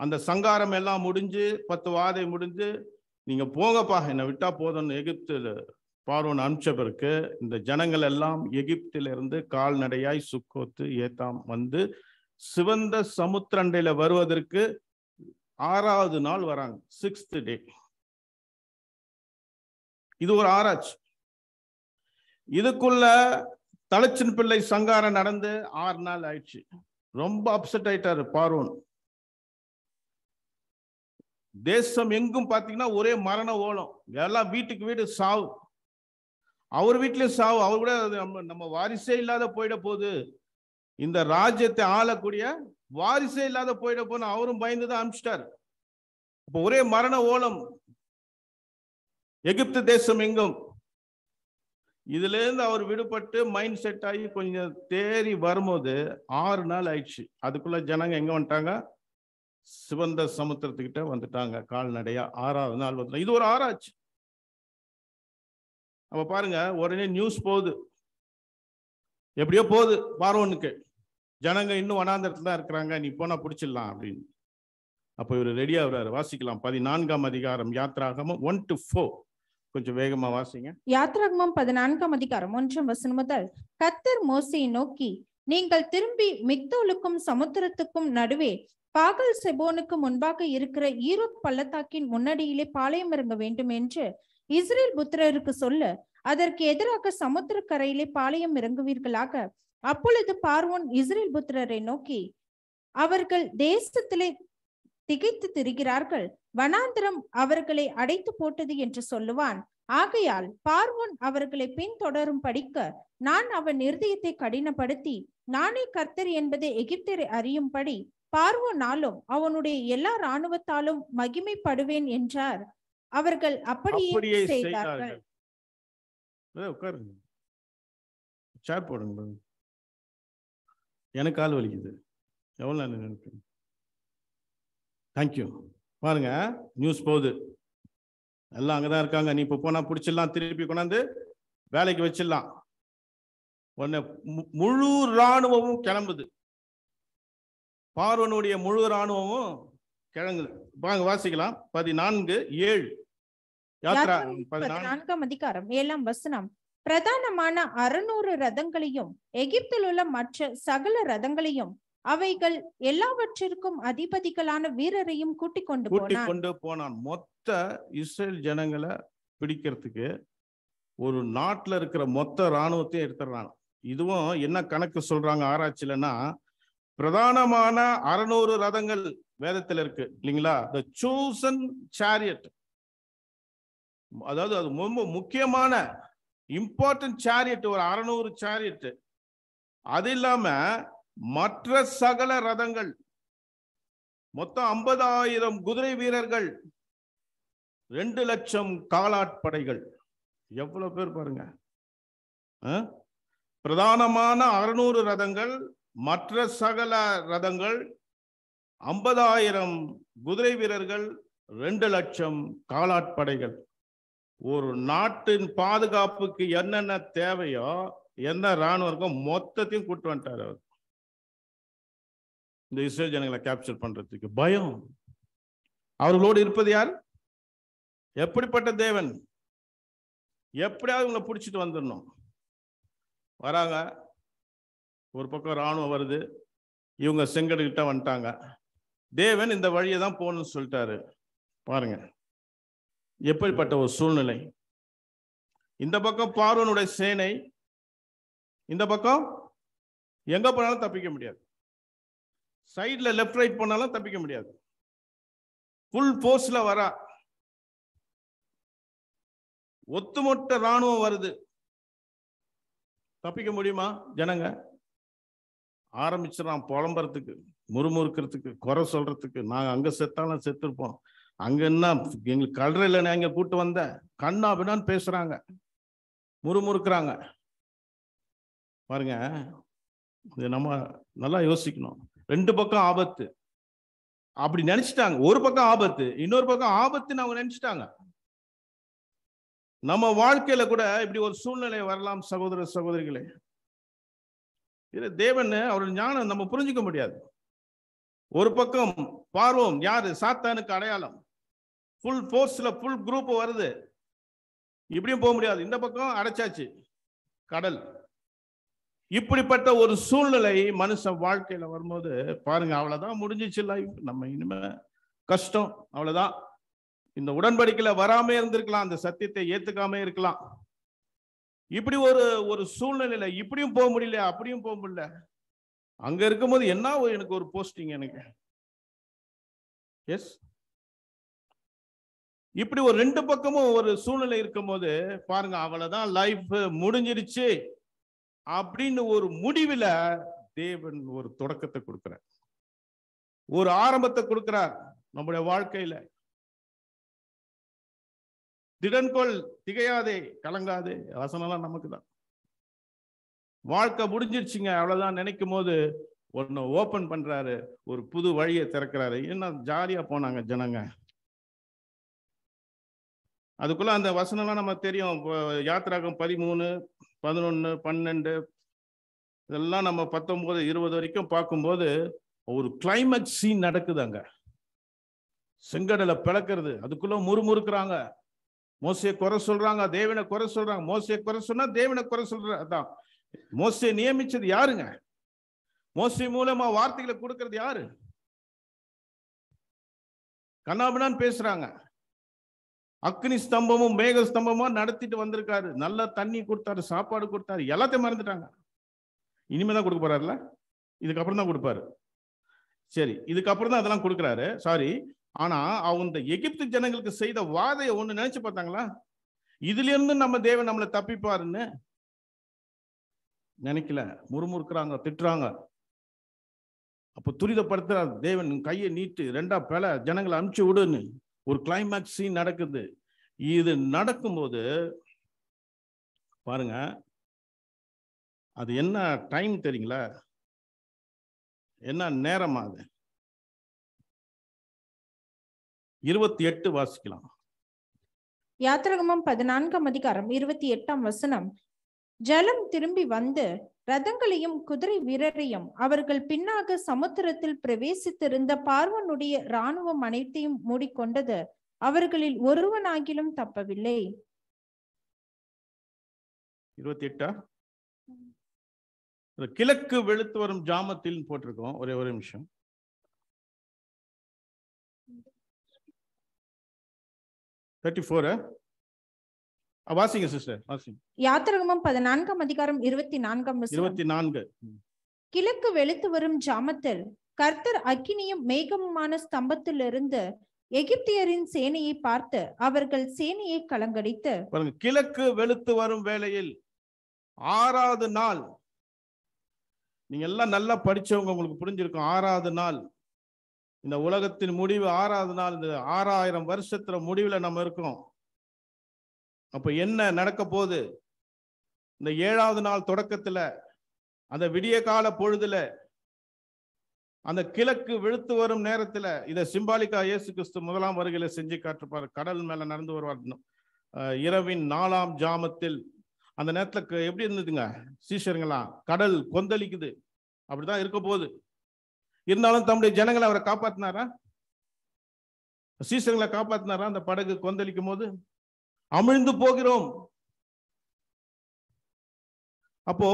அந்த சங்காரம் எல்லாம் முடிஞ்சு பத்து வாதை முடிஞ்சு நீங்க போங்கப்பா என்னை விட்டா போதும்னு எகிப்துல பார்வன் அனுப்பிச்ச பிறகு இந்த ஜனங்கள் எல்லாம் எகிப்திலிருந்து கால்நடையாய் சுக்கோத்து ஏத்தாம் வந்து சிவந்த சமுத்திரண்டையில வருவதற்கு ஆறாவது நாள் வராங்க சிக்ஸ்த் டே இது ஒரு ஆராய்ச்சி. இதுக்குள்ள தலைச்சின் பிள்ளை சங்காரம் நடந்து ஆறு நாள் ஆயிடுச்சு. ரொம்ப அப்செட் ஆயிட்டாரு பார்வன். தேசம் எங்கும் பார்த்தீங்கன்னா ஒரே மரண ஓலம். எல்லாம் வீட்டுக்கு வீடு சாவு. அவர் வீட்டிலேயும் சாவு. அவர் கூட நம்ம நம்ம வாரிசே இல்லாத போயிட போகுது. இந்த ராஜ்யத்தை ஆளக்கூடிய வாரிசே இல்லாத போயிட போன அவரும் பயந்து தான் அனுப்பிச்சிட்டாரு. இப்போ ஒரே மரண ஓலம். எகிப்து தேசம் எங்கும்? இதுல இருந்து அவர் விடுபட்டு மைண்ட் செட் ஆகி கொஞ்சம் தேறி வரும்போது ஆறு நாள் ஆயிடுச்சு. அதுக்குள்ள ஜனங்க எங்க வந்துட்டாங்க? சிவந்த சமுத்திரத்துக்கிட்ட வந்துட்டாங்க கால்நடையா. ஆறாவது நாள் வந்து இது ஒரு ஆராய்ச்சி. அப்ப பாருங்க உடனே நியூஸ் போகுது. எப்படியோ போகுது பார்வனுக்கு ஜனங்க இன்னும் வனாந்தரத்துல தான் இருக்கிறாங்க நீ போனா பிடிச்சிடலாம் அப்படின்னு. அப்போ இவர் ரெடி ஆகுறாரு வாசிக்கலாம். பதினான்காம் அதிகாரம் யாத்ராகமம் ஒன் டு ஃபோர் கொஞ்சம் வேகமா வாசிங்க. யாத்ராகமம் பதினான்காம் அதிகாரம் ஒன்றாம் வசனம் முதல் கத்தர் மோசையை நோக்கி நீங்கள் திரும்பி மிக்தோலுக்கும் சமுத்திரத்துக்கும் நடுவே பாகல் செபோனுக்கு முன்பாக இருக்கிற ஈரோப் பள்ளத்தாக்கின் முன்னடியிலே பாளையம் இறங்க வேண்டும் என்று இஸ்ரேல் புத்திரருக்கு சொல்ல அதற்கு எதிராக சமுத்திரக்கரையிலே பாளையம் இறங்குவீர்களாக. அப்பொழுது பார்வோன் இஸ்ரேல் புத்திரரை நோக்கி அவர்கள் தேசத்திலே திகைத்து திரிகிறார்கள் வனாந்திரம் அவர்களை அடைத்து போட்டது என்று சொல்லுவான். ஆகையால் பார்வோன் அவர்களை பின்தொடரும் படிக்க நான் அவன் இருதயத்தை கடினப்படுத்தி நானே கர்த்தர் என்பதை எகிப்தரை அறியும்படி பார்வோனாலும் அவனுடைய எல்லா இராணுவத்தாலும் மகிமைப்படுவேன் என்றார். அவர்கள் அப்படியே செய்தார்கள். உட்காருங்க. போடுங்க. எனக்கு கால் வலிக்குது. எவ்வளோ நேரம் எனக்கு தேங்க்யூ பாருங்க நியூஸ் போகுது. எல்லாம் அங்கதான் இருக்காங்க. நீ இப்போ போனா பிடிச்சிடலாம் திருப்பி கொண்டாந்து வேலைக்கு வச்சிடலாம். உடனே மு- முழு இராணுவமும் கிளம்புது. பார்வனுடைய முழு இராணுவமும் கிளங்குது வாங்க வாசிக்கலாம். பதினான்கு ஏழு. யாத்ரா பதினான்காம் அதிகாரம் ஏழாம் வசனம். பிரதானமான அறுநூறு ரதங்களையும் எகிப்தில் உள்ள மற்ற சகல ரதங்களையும் அவைகள் எல்லாவற்றிற்கும் அதிபதிகளான வீரரையும் கூட்டிக் கொண்டு கூட்டி போனான். கொண்டு போனான். மொத்த இஸ்ரேல் ஜனங்களை பிடிக்கிறதுக்கு ஒரு நாட்டுல இருக்கிற மொத்த இராணுவத்தையும் எடுத்துடுறான். இதுவும் என்ன கணக்கு சொல்றாங்க ஆராய்ச்சியிலன்னா பிரதானமான அறுநூறு ரதங்கள் வேதத்தில் இருக்கு இல்லைங்களா? த சூசன் சேரியட் அதாவது அது ரொம்ப முக்கியமான இம்பார்ட்டன்ட் சேரியட் ஒரு அறுநூறு சாரியட் அது இல்லாம மற்ற சகல ரதங்கள் மொத்தம் ஐம்பதாயிரம் குதிரை வீரர்கள் ரெண்டு லட்சம் காலாட்படைகள் எவ்வளவு பேர் பாருங்க. ஆ? பிரதானமான அறுநூறு ரதங்கள் மற்ற சகல ரதங்கள் ஐம்பதாயிரம் குதிரை வீரர்கள் ரெண்டு லட்சம் காலாட்படைகள். ஒரு நாட்டின் பாதுகாப்புக்கு என்னென்ன தேவையோ என்ன ராணுவம் இருக்கோ மொத்தத்தையும் கூட்டு வந்துட்டார் அவர். இந்த இஸ்ரேல் ஜனங்களை கேப்சர் பண்றதுக்கு பயம். அவர்களோடு இருப்பது யார்? எப்படிப்பட்ட தேவன்? எப்படியாவது இவங்களை பிடிச்சிட்டு வந்துடணும். வராங்க. ஒரு பக்கம் ராணுவம் வருது. இவங்க செங்கடு கிட்ட வந்துட்டாங்க. தேவன் இந்த வழியை தான் போகணும்னு சொல்லிட்டாரு. பாருங்க. எப்படிப்பட்ட ஒரு சூழ்நிலை? இந்த பக்கம் பார்வனுடைய சேனை இந்த பக்கம் எங்க போனாலும் தப்பிக்க முடியாது. சைட்ல லெஃப்ட் ரைட் போனாலும் தப்பிக்க முடியாது. ஃபுல் போர்ஸ்ல வரா. ஒத்துமொட்ட ராணுவம் வருது. தப்பிக்க முடியுமா ஜனங்க? ஆரம்பிச்சிடறான் புலம்புறதுக்கு முறுமுறுக்கிறதுக்கு குறை சொல்றதுக்கு நாங்கள் அங்கே செத்தாலும் செத்துருப்போம். அங்கே என்ன எங்களுக்கு கல்றையில நான் இங்க கூட்டு வந்த கண்ணா அப்படின்னான்னு பேசுகிறாங்க முறுமுறுக்கிறாங்க. பாருங்க இது நம்ம நல்லா யோசிக்கணும். ரெண்டு பக்கம் ஆபத்து. அப்படி நினைச்சிட்டாங்க. ஒரு பக்கம் ஆபத்து இன்னொரு பக்கம் ஆபத்துன்னு அவங்க நினைச்சிட்டாங்க. நம்ம வாழ்க்கையில கூட இப்படி ஒரு சூழ்நிலை வரலாம் சகோதர சகோதரிகளே. இது தேவன் அவருடைய ஞானம் நம்ம புரிஞ்சுக்க முடியாது. ஒரு பக்கம் பார்வோம் யாரு? சாத்தானுக்கு அடையாளம். ஃபுல் ஃபோர்ஸ்ல ஃபுல் குரூப் வருது. இப்படியும் போக முடியாது. இந்த பக்கம் அடைச்சாச்சு. கடல். இப்படிப்பட்ட ஒரு சூழ்நிலை மனுஷன் வாழ்க்கையில வரும்போது பாருங்க அவ்வளவுதான் முடிஞ்சிச்சு லைஃப் நம்ம இனிமே கஷ்டம் அவ்வளவுதான். இந்த உடன்படிக்கையில வராம இருந்திருக்கலாம். அந்த சத்தியத்தை ஏத்துக்காம இருக்கலாம். இப்படி ஒரு ஒரு சூழ்நிலையில இப்படியும் போக முடியல அப்படியும் போக முடியல. அங்க இருக்கும்போது என்ன ஒரு- எனக்கு ஒரு போஸ்டிங் எனக்கு. எஸ் இப்படி ஒரு ரெண்டு பக்கமும் ஒரு சூழ்நிலை இருக்கும்போது பாருங்க அவ்வளவுதான் லைஃப் முடிஞ்சிருச்சு அப்படின்னு ஒரு முடிவில் தேவன் ஒரு தொடக்கத்தை கொடுக்கிறார். ஒரு ஆரம்பத்தை கொடுக்கிறார் நம்முடைய வாழ்க்கையில. திடன்கொள் திகையாதே கலங்காதே. வசனம்லாம் நமக்கு தான் வாழ்க்கை முடிஞ்சிருச்சுங்க. அவ்வளவுதான் நினைக்கும் போது ஒன்னு ஓபன் பண்றாரு. ஒரு புது வழியை திறக்கிறாரு. என்ன ஜாலியா போனாங்க ஜனங்க. அதுக்குள்ள அந்த வசனம்லாம் நம்ம தெரியும். இப்போ யாத்திராகம் பதிமூணு பதினொன்று பன்னெண்டு. இதெல்லாம் நம்ம பத்தொன்பது இருபது வரைக்கும் பார்க்கும்போது ஒரு கிளைமேக்ஸ் சீன் நடக்குது அங்க செங்கடலை பிளக்கிறது. அதுக்குள்ள முறுமுறுக்குறாங்க. மோசையை குறை சொல்றாங்க தேவனை குறை சொல்றாங்க. மோசையை குறை சொன்னா தேவனை குறை சொல்றதான் மோசையை நியமிச்சது யாருங்க? மோசை மூலமா வார்த்தைகளை கொடுக்கறது யாரு? கண்ணாபினான்னு பேசுறாங்க. அக்னி ஸ்தம்பமும் மேக ஸ்தம்பமா நடத்திட்டு வந்திருக்காரு. நல்லா தண்ணி கொடுத்தாரு சாப்பாடு கொடுத்தாரு. எல்லாத்தையும் மறந்துட்டாங்க. இனிமே தான் கொடுக்க போறாருல? இதுக்கப்புறம் தான் கொடுப்பாரு. சரி இதுக்கப்புறம் தான் அதெல்லாம் கொடுக்குறாரு. சாரி ஆனா அவங்க இந்த எகிப்து ஜனங்களுக்கு செய்த வாதையை ஒண்ணு நினைச்சு பார்த்தாங்களா? இதுல இருந்து நம்ம தேவன் நம்மளை தப்பிப்பாருன்னு நினைக்கல. முறுமுறுக்குறாங்க திட்டுறாங்க. அப்ப துரிதப்படுத்துறாரு தேவன் கையை நீட்டு ரெண்டா பல ஜனங்களை அனுப்பிச்சு விடுன்னு. ஒரு கிளைமேக்ஸ் சீன் நடக்குது. இது நடக்கும்போது பாருங்க. அது என்ன டைம் தெரியுங்களா? என்ன நேரமா அது? இருபத்தி எட்டு வாசிக்கலாம். யாத்திரகமம் பதினான்காம் அதிகாரம் இருபத்தி எட்டாம் வசனம். ஜலம் திரும்பி வந்து ரதங்களையும் குதிரை வீரரையும் அவர்கள் பின்னாக சமுத்திரத்தில் பிரவேசித்திருந்த பார்வனுடைய இராணுவம் அனைத்தையும் மூடிக்கொண்டது. அவர்களில் ஒருவனாகிலும் தப்பவில்லை. இருபத்தி எட்டா? கிழக்கு வெளுத்து வரும் ஜாமத்தில் போட்டிருக்கோம். ஒரே ஒரு நிமிஷம். தேர்ட்டி ஃபோர் வாசிங்க சிஸ்டர் வாசிங்க. யாத்திரகமம் பதினான்காம் அதிகாரம் இருபத்தி நான்காம் இருபத்தி நான்கு கிழக்கு வெளுத்து வரும் ஜாமத்தில் கர்த்தர் அக்கினியும் மேகமுமான ஸ்தம்பத்திலிருந்து எகிப்தியரின் சேனையை பார்த்து அவர்கள் சேனையை கலங்கடித்து கிழக்கு வெளுத்து வரும் வேளையில் ஆறாவது நாள். நீங்க எல்லாம் நல்லா படிச்சவங்க உங்களுக்கு புரிஞ்சிருக்கும். ஆறாவது நாள். இந்த உலகத்தின் முடிவு ஆறாவது நாள் இந்த ஆறாயிரம் வருஷத்துல முடிவுல நம்ம இருக்கோம். அப்ப என்ன நடக்க போகுது? இந்த ஏழாவது நாள் தொடக்கத்துல அந்த விடிய கால பொழுதுல அந்த கிழக்கு வெளுத்து வரும் நேரத்துல இதை சிம்பாலிக்கா இயேசு கிறிஸ்து முதலாம் வருகையில செஞ்சு காட்டுப்பார் கடல் மேல நடந்து வருவார். அஹ் இரவின் நாலாம் ஜாமத்தில் அந்த நேரத்துல க- எப்படி இருந்ததுங்க? சீஷருங்களா கடல் கொந்தளிக்குது. அப்படிதான் இருக்க போகுது. இருந்தாலும் தம்முடைய ஜனங்களை அவரை காப்பாத்தினாரா? சீசர்களை காப்பாத்தினாரா? அந்த படகு கொந்தளிக்கும் போது? அமிழ்ந்து போகிறோம். அப்போ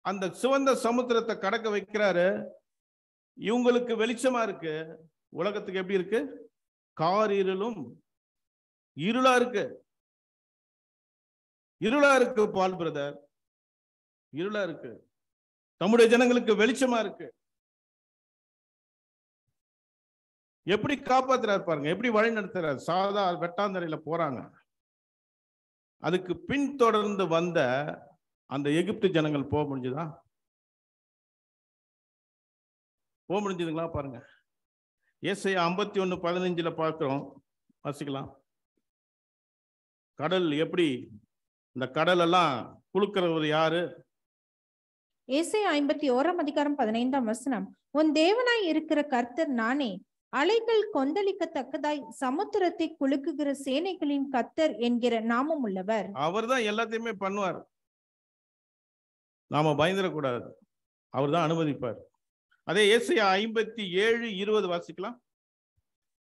அந்த சிவந்த சமுத்திரத்தை கடக்க வைக்கிறாரு. இவங்களுக்கு வெளிச்சமா இருக்கு. உலகத்துக்கு எப்படி இருக்கு? கார் இருளும் இருளா இருக்கு. இருளா இருக்கு பால் பிரதர். இருளா இருக்கு. தம்முடைய ஜனங்களுக்கு வெளிச்சமா இருக்கு. எப்படி காப்பாத்துறாரு பாருங்க எப்படி வழி நடத்துறாரு? சாதா வெட்டாந்தரையில போறாங்க. அதுக்கு பின்தொடர்ந்து வந்த அந்த எகிப்து ஜனங்கள் போக முடிஞ்சுதா? போக முடிஞ்சதுங்களா பாருங்க. ஏசை ஐம்பத்தி ஒன்று பதினஞ்சில் பார்க்குறோம். வாசிக்கலாம். கடல் எப்படி இந்த கடல் எல்லாம் குழுக்கிறவர் யாரு? ஏசை ஐம்பத்தி ஓராம் அதிகாரம் பதினைந்தாம் வசனம் உன் தேவனாய் இருக்கிற கர்த்தர் நானே. அலைகள் கொந்தளிக்கத்தக்கதாய் சமுத்திரத்தை குலுக்குகிற சேனைகளின் கத்தர் என்கிற நாமம் உள்ளவர். அவர் தான் எல்லாத்தையுமே பண்ணுவார். நாம பயந்துடக்கூடாது. அவர் தான் அனுமதிப்பார். அதே ஏசையா ஐம்பத்தி ஏழு இருபது வாசிக்கலாம்.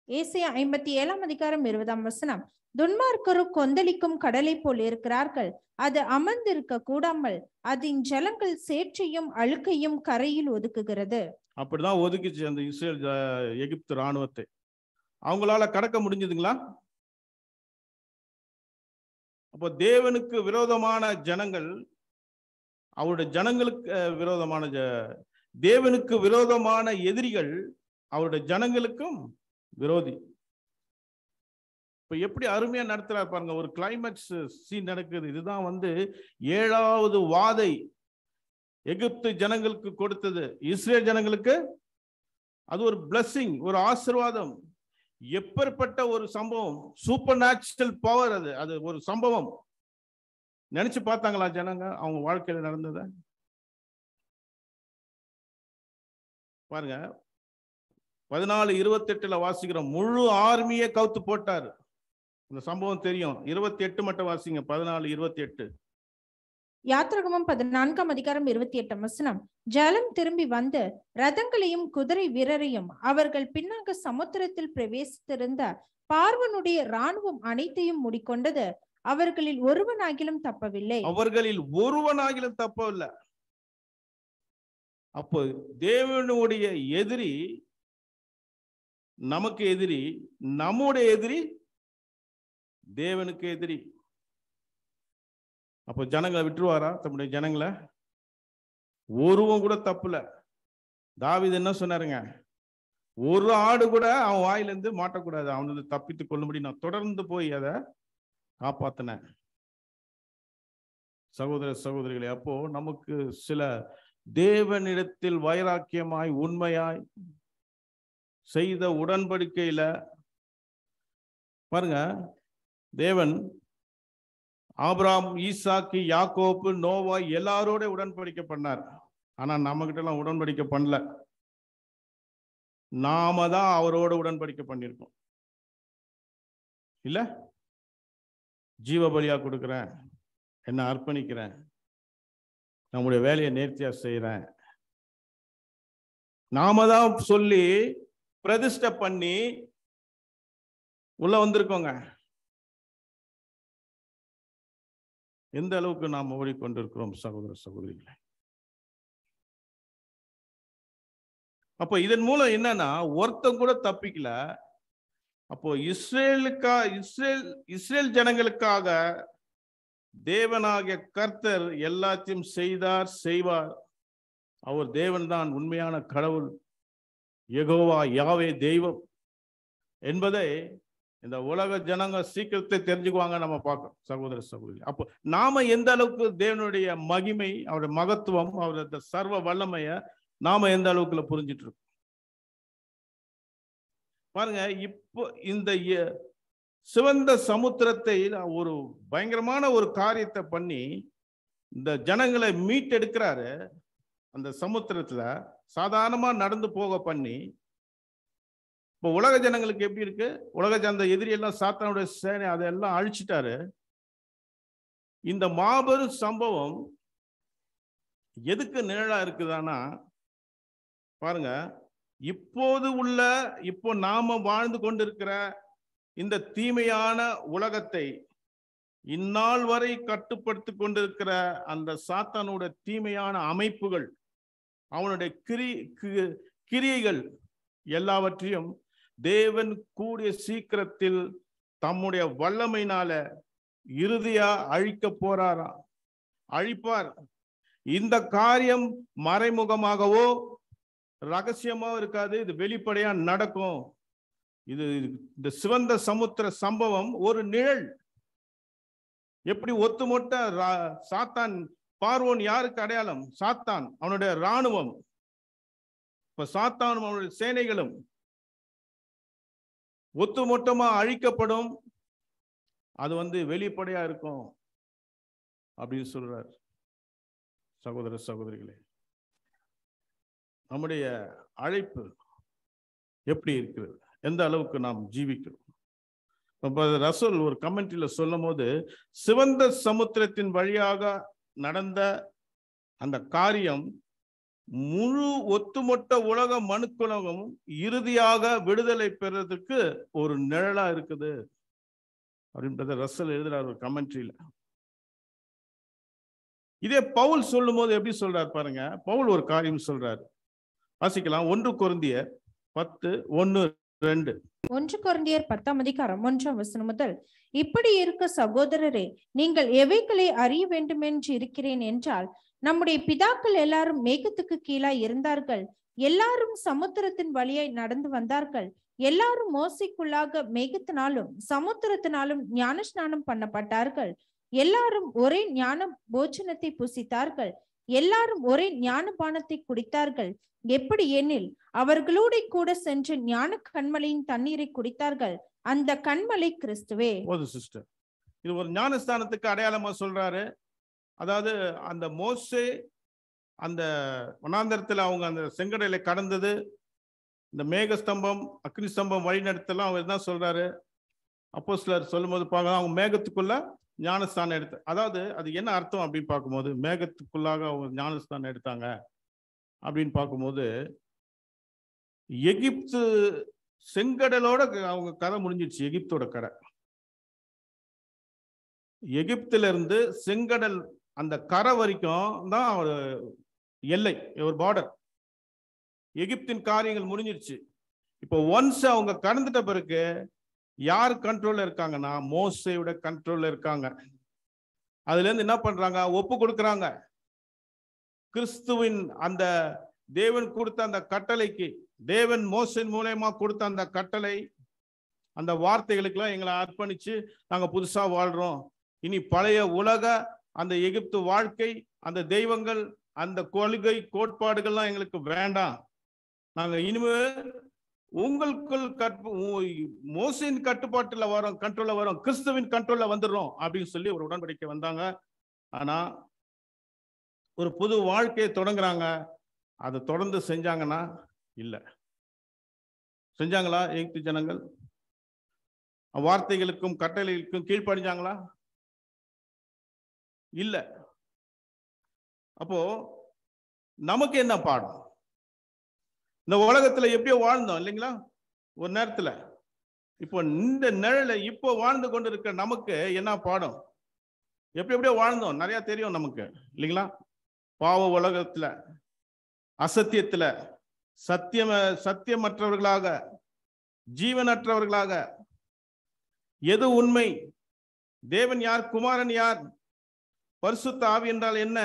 ஏசியா ஐம்பத்தி ஏழாம் அதிகாரம் இருபதாம் வசனம். துன்மார்க்கரு கொந்தளிக்கும் கடலை போல் இருக்கிறார்கள். அது அமர்ந்திருக்க கூடாமல் அதன் ஜலங்கள் சேற்றையும் அழுக்கையும் கரையில் ஒதுக்குகிறது. அப்படிதான் ஒதுக்கிச்சு அந்த இஸ்ரேல் எகிப்து ராணுவத்தை. அவங்களால கடக்க முடிஞ்சதுங்களா? அப்போ தேவனுக்கு விரோதமான ஜனங்கள் அவருடைய ஜனங்களுக்கு விரோதமான ஜ- தேவனுக்கு விரோதமான எதிரிகள் அவருடைய ஜனங்களுக்கும் விரோதி. இப்போ எப்படி அருமையாக நடத்துகிறார் பாருங்க ஒரு கிளைமேக்ஸ் சீன் நடக்குது. இதுதான் வந்து ஏழாவது வாதை எகிப்து ஜனங்களுக்கு கொடுத்தது இஸ்ரேல் ஜனங்களுக்கு? அது ஒரு பிளஸ்ஸிங் ஒரு ஆசீர்வாதம். எப்பேற்பட்ட ஒரு சம்பவம்? சூப்பர் நேச்சுரல் பவர் அது அது ஒரு சம்பவம். நினைச்சு பார்த்தாங்களா ஜனங்க? அவங்க வாழ்க்கையில நடந்தத? பாருங்க பதினாலு இருபத்தெட்டுல வாசிக்கிறோம் முழு ஆர்மியே கவுத்து போட்டார். இந்த சம்பவம் தெரியும். இருபத்தி எட்டு மட்டும் வாசிங்க பதினாலு இருபத்தி எட்டு யாத்திரகமம் பதினான்காம் அதிகாரம் இருபத்தி எட்டாம் வசனம். ஜலம் திரும்பி வந்து ரதங்களையும் குதிரை வீரரையும் அவர்கள் பின்னாக சமுத்திரத்தில் பிரவேசித்திருந்த பார்வனுடைய ராணுவம் அனைத்தையும் முடிக்கொண்டது. அவர்களில் ஒருவனாகிலும் தப்பவில்லை. அவர்களில் ஒருவனாகிலும் தப்பவில்லை. அப்போ தேவனுடைய எதிரி நமக்கு எதிரி நம்முடைய எதிரி தேவனுக்கு எதிரி. அப்போ ஜனங்களை விட்டுருவாரா தம்முடைய ஜனங்களை? ஒருவன் கூட தப்புல. தாவிது என்ன சொன்னாருங்க? ஒரு ஆடு கூட அவன் வாயிலேருந்து மாட்டக்கூடாது. அவன் வந்து தப்பித்து கொள்ளும்படி நான் தொடர்ந்து போய் அதை காப்பாத்தினேன். சகோதர சகோதரிகளே அப்போ நமக்கு சில தேவனிடத்தில் வைராக்கியமாய் உண்மையாய் செய்த உடன்படிக்கையில பாருங்க தேவன் ஆபராம் ஈசாக்கு யாக்கோப்பு நோவா எல்லாரோட உடன்படிக்கை பண்ணார். ஆனா நம்ம கிட்ட எல்லாம் உடன்படிக்கை பண்ணல. நாம தான் அவரோட உடன்படிக்கை பண்ணியிருக்கோம். இல்ல? ஜீவ பலியா கொடுக்குறேன். என்ன அர்ப்பணிக்கிறேன். நம்முடைய வேலையை நேர்த்தியா செய்யறேன் நாம தான் சொல்லி பிரதிஷ்டை பண்ணி உள்ள வந்திருக்கோங்க. எந்த அளவுக்கு நாம் ஓடிக்கொண்டிருக்கிறோம் சகோதர சகோதரிகளை? அப்போ இதன் மூலம் என்னன்னா ஒருத்தம் கூட தப்பிக்கல. அப்போ இஸ்ரேலுக்கா இஸ்ரேல் இஸ்ரேல் ஜனங்களுக்காக தேவனாகிய கர்த்தர் எல்லாத்தையும் செய்தார் செய்வார். அவர் தேவன்தான் உண்மையான கடவுள் எகோவா யாவே தெய்வம் என்பதை இந்த உலக ஜனங்க சீக்கிரத்தை தெரிஞ்சுக்குவாங்க நம்ம பார்க்கணும் சகோதர சகோதரி. அப்போ நாம எந்த அளவுக்கு தேவனுடைய மகிமை அவருடைய மகத்துவம் அவருடைய சர்வ வல்லமைய நாம எந்த அளவுக்குல புரிஞ்சிட்டு இருக்கோம்? பாருங்க இப்போ இந்த சிவந்த சமுத்திரத்தை ஒரு பயங்கரமான ஒரு காரியத்தை பண்ணி இந்த ஜனங்களை மீட்டெடுக்கிறாரு. அந்த சமுத்திரத்துல சாதாரணமா நடந்து போக பண்ணி இப்போ உலக ஜனங்களுக்கு எப்படி இருக்கு? உலக ஜன எதிரி எல்லாம் சாத்தானுடைய சேனை அதெல்லாம் அழிச்சிட்டாரு. இந்த மாபெரும் சம்பவம் எதுக்கு நிழலா இருக்குதானா பாருங்க இப்போது உள்ள இப்போ நாம வாழ்ந்து கொண்டிருக்கிற இந்த தீமையான உலகத்தை இந்நாள் வரை கட்டுப்படுத்தி கொண்டிருக்கிற அந்த சாத்தானுடைய தீமையான அமைப்புகள் அவனுடைய கிரி கி- கிரியைகள் எல்லாவற்றையும் தேவன் கூடிய சீக்கிரத்தில் தம்முடைய வல்லமையினால இறுதியா அழிக்க போறாரா? அழிப்பார். இந்த காரியம் மறைமுகமாகவோ ரகசியமாவோ இருக்காது. இது வெளிப்படையா நடக்கும். இது இந்த சிவந்த சமுத்திர சம்பவம் ஒரு நிழல். எப்படி ஒத்துமொட்ட ரா- சாத்தான் பார்வோன் யாருக்கு அடையாளம்? சாத்தான் அவனுடைய இராணுவம். இப்ப சாத்தானும் அவனுடைய சேனைகளும். ஒத்துமொத்தமா அழிக்கப்படும். அது வந்து வெளிப்படையா இருக்கும். அப்படின்னு சொல்றார். சகோதர சகோதரிகளே நம்முடைய அழைப்பு எப்படி இருக்கிறது? எந்த அளவுக்கு நாம் ஜீவிக்கிறோம்? இப்போ ரசோல் ஒரு கமெண்ட்ல சொல்லும் போது சிவந்த சமுத்திரத்தின் வழியாக நடந்த அந்த காரியம் முழு ஒத்துமொத்த உலக மனுக்குலகமும் இறுதியாக விடுதலை பெறதுக்கு ஒரு நிழலா இருக்குது. அப்படின்றத ரசல் எழுதுறார் ஒரு கமெண்ட்ரியில. இதே பவுல் சொல்லும் போது எப்படி சொல்றாரு பாருங்க. பவுல் ஒரு காரியம் சொல்றாரு. வாசிக்கலாம். ஒன்று குருந்திய பத்து ஒன்னு ரெண்டு. ஒன்று குருந்தியர் பத்தாம் அதிகாரம் ஒன்றாம் வசனம் முதல் இப்படி இருக்க சகோதரரே நீங்கள் எவைகளை அறிய வேண்டுமென்று இருக்கிறேன் என்றால் நம்முடைய பிதாக்கள் எல்லாரும் மேகத்துக்கு கீழாய் இருந்தார்கள். எல்லாரும் சமுத்திரத்தின் வழியாய் நடந்து வந்தார்கள். எல்லாரும் மோசைக்குள்ளாக மேகத்தினாலும் சமுத்திரத்தினாலும் ஞானஸ்நானம் பண்ணப்பட்டார்கள். எல்லாரும் ஒரே ஞான போஜனத்தை புசித்தார்கள். எல்லாரும் ஒரே ஞானபானத்தை குடித்தார்கள். எப்படி எனில் அவர்களோட கூட சென்று ஞான கண்மலையின் தண்ணீரை குடித்தார்கள். அந்த கண்மலை கிறிஸ்துவே. போது சிஸ்டர் இது ஒரு ஞானஸ்தானத்துக்கு அடையாளமா சொல்றாரு? அதாவது அந்த மோசே அந்த வனாந்தரத்தில் அவங்க அந்த செங்கடலை கடந்தது. இந்த மேகஸ்தம்பம் அக்னி ஸ்தம்பம் வழி நடத்தலாம் அவர் தான் சொல்றாரு? அப்போ சிலர் சொல்லும்போது பார்க்கலாம். அவங்க மேகத்துக்குள்ள ஞானஸ்தானம் எடுத்து அதாவது அது என்ன அர்த்தம் அப்படின்னு பார்க்கும்போது மேகத்துக்குள்ளாக அவங்க ஞானஸ்தானம் எடுத்தாங்க அப்படின்னு பார்க்கும்போது எகிப்து செங்கடலோட அவங்க கதை முடிஞ்சிடுச்சு எகிப்தோட கரை எகிப்துல இருந்து செங்கடல் அந்த கரை வரைக்கும் தான் ஒரு எல்லை ஒரு பார்டர் எகிப்தின் காரியங்கள் முடிஞ்சிருச்சு. இப்போ ஒன்ஸ் அவங்க கடந்துட்ட பிறகு யார் கண்ட்ரோல்ல இருக்காங்கன்னா மோசையோட கண்ட்ரோல்ல இருக்காங்க. அதுல இருந்து என்ன பண்றாங்க? ஒப்பு கொடுக்குறாங்க. கிறிஸ்துவின் அந்த தேவன் கொடுத்த அந்த கட்டளைக்கு தேவன் மோசின் மூலயமா கொடுத்த அந்த கட்டளை அந்த வார்த்தைகளுக்கெல்லாம் எங்களை அர்ப்பணிச்சு நாங்கள் புதுசாக வாழ்றோம். இனி பழைய உலக அந்த எகிப்து வாழ்க்கை அந்த தெய்வங்கள் அந்த கொள்கை கோட்பாடுகள்லாம் எங்களுக்கு வேண்டாம். நாங்க இனிமே உங்களுக்குள் கற்ப மோசின் கட்டுப்பாட்டுல வரோம் கண்ட்ரோல்ல வரோம் கிறிஸ்துவின் கண்ட்ரோல்ல வந்துடுறோம் அப்படின்னு சொல்லி ஒரு உடன்படிக்கை வந்தாங்க. ஆனா ஒரு புது வாழ்க்கையை தொடங்குறாங்க. அதை தொடர்ந்து செஞ்சாங்கன்னா இல்ல. செஞ்சாங்களா எகிப்து ஜனங்கள்? வார்த்தைகளுக்கும் கட்டளைகளுக்கும் கீழ்ப்படிஞ்சாங்களா? இல்லை. அப்போ நமக்கு என்ன பாடம்? இந்த உலகத்துல எப்படியோ வாழ்ந்தோம் இல்லைங்களா? ஒரு நேரத்துல. இப்போ இந்த நிழல இப்போ வாழ்ந்து கொண்டு இருக்க நமக்கு என்ன பாடம்? எப்படி எப்படியோ வாழ்ந்தோம். நிறைய தெரியும் நமக்கு இல்லைங்களா? பாவ உலகத்துல அசத்தியத்துல சத்தியம சத்தியமற்றவர்களாக ஜீவனற்றவர்களாக. எது உண்மை? தேவன் யார்? குமாரன் யார்? பரிசுத்த ஆவி என்றால் என்ன?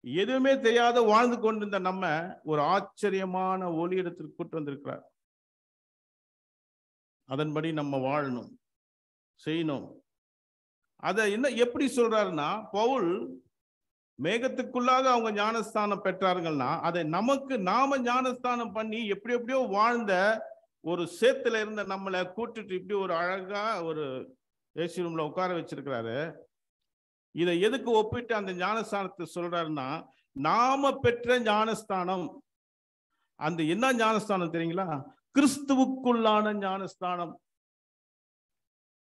எதுவுமே தெரியாத வாழ்ந்து கொண்டிருந்த நம்ம ஒரு ஆச்சரியமான ஒளி இடத்திற்கு கூட்டு வந்திருக்கிறார். அதன்படி நம்ம வாழணும் செய்யணும். அதை என்ன எப்படி சொல்றாருன்னா பவுல் மேகத்துக்குள்ளாக அவங்க ஞானஸ்தானம் பெற்றார்கள்னா அதை நமக்கு நாம ஞானஸ்தானம் பண்ணி எப்படி எப்படியோ வாழ்ந்த ஒரு சேத்துல இருந்த நம்மளை கூட்டுட்டு இப்படி ஒரு அழகா ஒரு ஏசி ரூம்ல உட்கார வச்சிருக்கிறாரு. இதை எதுக்கு ஒப்பிட்டு அந்த ஞானஸ்தானத்தை சொல்றாருன்னா நாம பெற்ற ஞானஸ்தானம். அந்த என்ன ஞானஸ்தானம் தெரியுங்களா? கிறிஸ்துவுக்குள்ளான ஞானஸ்தானம்.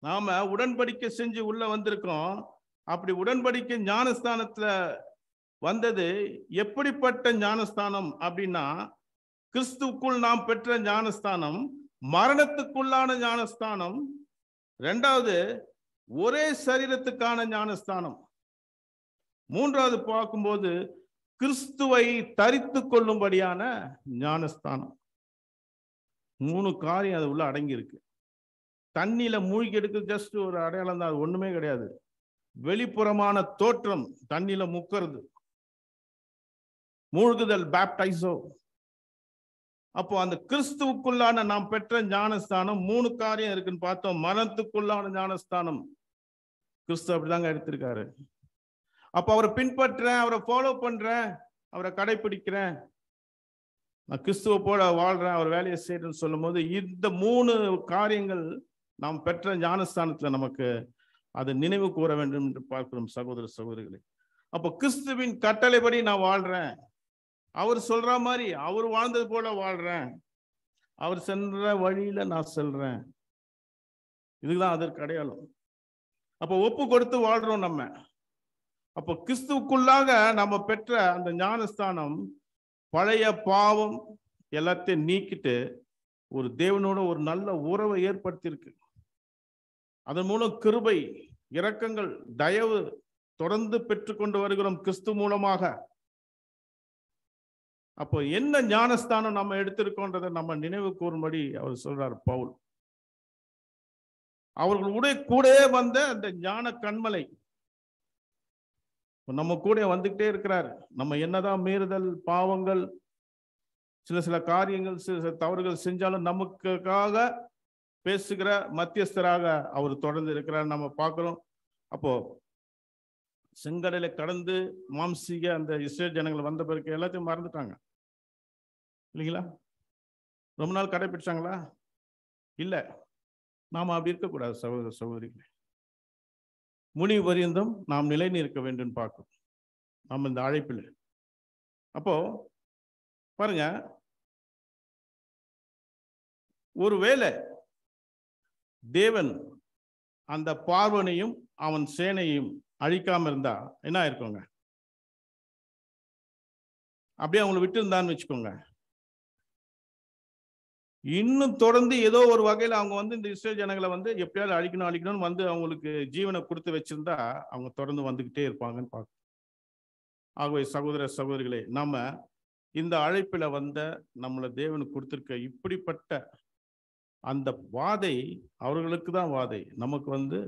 நாம உடன்படிக்கை செஞ்சு உள்ள வந்திருக்கோம். அப்படி உடன்படிக்கை ஞானஸ்தானத்துல வந்தது எப்படிப்பட்ட ஞானஸ்தானம் அப்படின்னா கிறிஸ்துவுக்குள் நாம் பெற்ற ஞானஸ்தானம் மரணத்துக்குள்ளான ஞானஸ்தானம். ரெண்டாவது ஒரே சரீரத்துக்கான ஞானஸ்தானம். மூன்றாவது பார்க்கும்போது கிறிஸ்துவை தரித்து கொள்ளும்படியான ஞானஸ்தானம். மூணு காரியம் அது உள்ள அடங்கி இருக்கு தண்ணியில மூழ்கி எடுக்க ஜஸ்ட் ஒரு அடையாளம் தான் அது ஒண்ணுமே கிடையாது. வெளிப்புறமான தோற்றம் தண்ணியில முக்கிறது. மூழ்குதல் பேப்டைசோ அப்போ அந்த கிறிஸ்துவுக்குள்ளான நாம் பெற்ற ஞானஸ்தானம் மூணு காரியம் இருக்குன்னு பார்த்தோம். மரணத்துக்குள்ளான ஞானஸ்தானம். கிறிஸ்து அப்படிதாங்க எடுத்திருக்காரு. அப்போ அவரை பின்பற்றுறேன் அவரை ஃபாலோ பண்றேன் அவரை கடைபிடிக்கிறேன் நான் கிறிஸ்துவ போல வாழ்றேன் அவர் வேலையை செய்யறேன்னு சொல்லும் போது இந்த மூணு காரியங்கள் நாம் பெற்ற ஞானஸ்தானத்துல நமக்கு அது நினைவு கூற வேண்டும் என்று பார்க்கிறோம் சகோதர சகோதரிகளை. அப்போ கிறிஸ்துவின் கட்டளைப்படி நான் வாழ்றேன். அவர் சொல்ற மாதிரி அவர் வாழ்ந்தது போல வாழ்றேன். அவர் சென்ற வழியில நான் செல்றேன். இதுதான் அதற்கு அடையாளம். அப்போ ஒப்பு கொடுத்து வாழ்றோம் நம்ம. அப்போ கிறிஸ்துவுக்குள்ளாக நம்ம பெற்ற அந்த ஞானஸ்தானம் பழைய பாவம் எல்லாத்தையும் நீக்கிட்டு ஒரு தேவனோட ஒரு நல்ல உறவை ஏற்படுத்தியிருக்கு. அதன் மூலம் கிருபை இரக்கங்கள் தயவு தொடர்ந்து பெற்றுக்கொண்டு வருகிறோம் கிறிஸ்து மூலமாக. அப்போ என்ன ஞானஸ்தானம் நம்ம எடுத்திருக்கோன்றதை நம்ம நினைவு கூறும்படி அவர் சொல்றார் பவுல். அவர்களுடைய கூட வந்த அந்த ஞான கண்மலை. நம்ம கூட வந்துகிட்டே இருக்கிறார். நம்ம என்னதான் மீறுதல் பாவங்கள் சில சில காரியங்கள் சில சில தவறுகள் செஞ்சாலும் நமக்காக பேசுகிற மத்தியஸ்தராக அவர் தொடர்ந்து இருக்கிறார். நம்ம பார்க்கிறோம். அப்போ செங்கடலை கடந்து மாம்சீக அந்த இஸ்ரேல் ஜனங்கள் வந்த பிறகு எல்லாத்தையும் மறந்துட்டாங்க. இல்லைங்களா? ரொம்ப நாள் கடைபிடிச்சாங்களா இல்லை. நாம் அப்படி இருக்கக்கூடாது சகோதர சகோதரிகளே. முனி பரியந்தம் நாம் நிலை நிற்க வேண்டும் பார்க்கும். நம்ம இந்த அழைப்பில். அப்போ பாருங்க. ஒருவேளை தேவன் அந்த பார்வனையும் அவன் சேனையும் அழிக்காம இருந்தா என்ன இருக்குங்க அப்படியே அவங்களை விட்டு இருந்தான்னு வச்சுக்கோங்க. இன்னும் தொடர்ந்து ஏதோ ஒரு வகையில் அவங்க வந்து இந்த இஸ்ரேல் ஜனங்களை வந்து எப்படியாவது அழிக்கணும் அழிக்கணும்னு வந்து அவங்களுக்கு ஜீவனை கொடுத்து வச்சிருந்தா அவங்க தொடர்ந்து வந்துக்கிட்டே இருப்பாங்கன்னு பார்க்க ஆகவே சகோதர சகோதரிகளே நம்ம இந்த அழைப்பில் வந்த நம்மளை தேவனுக்கு கொடுத்துருக்க இப்படிப்பட்ட அந்த வாதை அவர்களுக்கு தான் வாதை. நமக்கு வந்து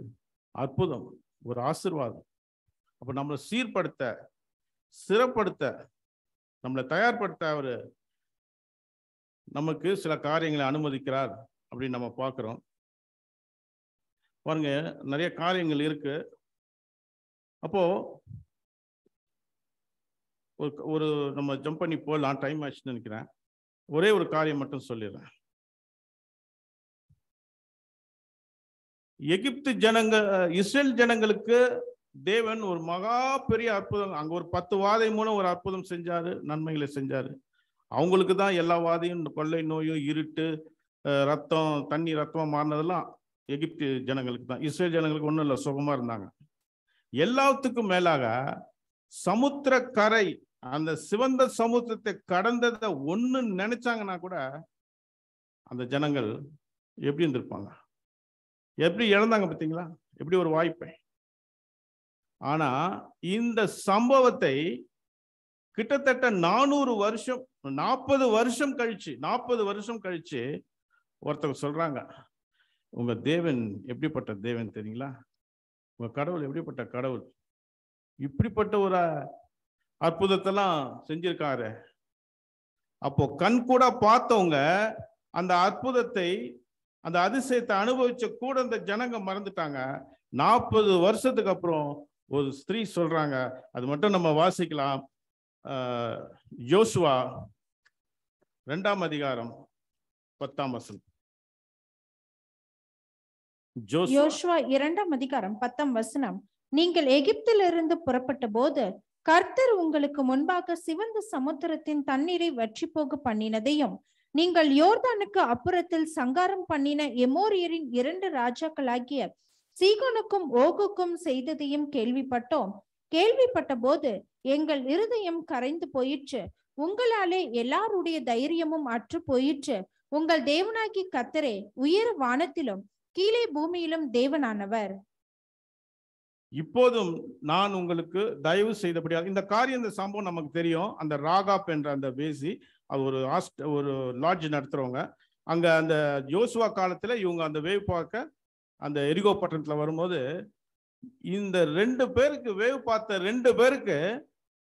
அற்புதம் ஒரு ஆசிர்வாதம். அப்போ நம்மளை சீர்படுத்த சிறப்படுத்த நம்மளை தயார்படுத்த அவர் நமக்கு சில காரியங்களை அனுமதிக்கிறார் அப்படின்னு நம்ம பார்க்குறோம். பாருங்க நிறைய காரியங்கள் இருக்கு. அப்போ ஒரு ஒரு நம்ம ஜம்ப் பண்ணி போகலாம் டைம் ஆச்சுன்னு நினைக்கிறேன். ஒரே ஒரு காரியம் மட்டும் சொல்லிடுறேன். எகிப்து ஜனங்க இஸ்ரேல் ஜனங்களுக்கு தேவன் ஒரு மகா பெரிய அற்புதம் அங்க ஒரு பத்து வாதை மூலம் ஒரு அற்புதம் செஞ்சாரு நன்மைகளை செஞ்சாரு. அவங்களுக்கு தான் எல்லா வாதையும் கொள்ளை நோயும் இருட்டு ரத்தம் தண்ணி ரத்தமாக மாறினதெல்லாம் எகிப்து ஜனங்களுக்கு தான். இஸ்ரேல் ஜனங்களுக்கு ஒன்றும் இல்லை சுகமா இருந்தாங்க. எல்லாத்துக்கும் மேலாக சமுத்திர கரை அந்த சிவந்த சமுத்திரத்தை கடந்ததை ஒண்ணு நினைச்சாங்கன்னா கூட அந்த ஜனங்கள் எப்படி இருந்திருப்பாங்க? எப்படி இழந்தாங்க பார்த்தீங்களா? எப்படி ஒரு வாய்ப்பை? ஆனா இந்த சம்பவத்தை கிட்டத்தட்ட நானூறு வருஷம் நாற்பது வருஷம் கழிச்சு நாற்பது வருஷம் கழிச்சு ஒருத்தவங்க சொல்றாங்க உங்க தேவன் எப்படிப்பட்ட தேவன் தெரியுங்களா? உங்க கடவுள் எப்படிப்பட்ட கடவுள்? இப்படிப்பட்ட ஒரு அற்புதத்தெல்லாம் செஞ்சிருக்காரு. அப்போ கண் கூட பார்த்தவங்க அந்த அற்புதத்தை அந்த அதிசயத்தை அனுபவிச்ச கூட அந்த ஜனங்க மறந்துட்டாங்க. நாற்பது வருஷத்துக்கு அப்புறம் ஒரு ஸ்திரீ சொல்றாங்க அது மட்டும் நம்ம வாசிக்கலாம். யோசுவா ரெண்டாம் அதிகாரம் பத்தாம் வசனம். ஜோசுவா யோசுவா இரண்டாம் அதிகாரம் பத்தாம் வசனம். நீங்கள் எகிப்திலிருந்து புறப்பட்ட போது கர்த்தர் உங்களுக்கு முன்பாக சிவந்த சமுத்திரத்தின் தண்ணீரை வற்றி போக பண்ணினதையும் நீங்கள் யோர்தானுக்கு அப்புறத்தில் சங்காரம் பண்ணின எமோரியரின் இரண்டு ராஜாக்களாகிய சீகோனுக்கும் ஓகுக்கும் செய்ததையும் கேள்விப்பட்டோம். கேள்விப்பட்ட போது எங்கள் இருதயம் கரைந்து போயிற்று. உங்களாலே எல்லாருடைய தைரியமும் அற்று போயிற்று. உங்கள் தேவனாகி கத்தரே உயர வானத்திலும் கீழே பூமியிலும் தேவனானவர். இப்போதும் நான் உங்களுக்கு தயவு செய்தபடியாக இந்த காரியம் இந்த சம்பவம் நமக்கு தெரியும். அந்த ராகாப் என்ற அந்த வேசி அது ஒரு ஹாஸ்ட் ஒரு லாட்ஜ் நடத்துறவங்க. அங்க அந்த ஜோசுவா காலத்துல இவங்க அந்த வேவ் பார்க்க அந்த எரிகோ பட்டணத்துல வரும்போது இந்த ரெண்டு பேருக்கு வேவ் பார்த்த ரெண்டு பேருக்கு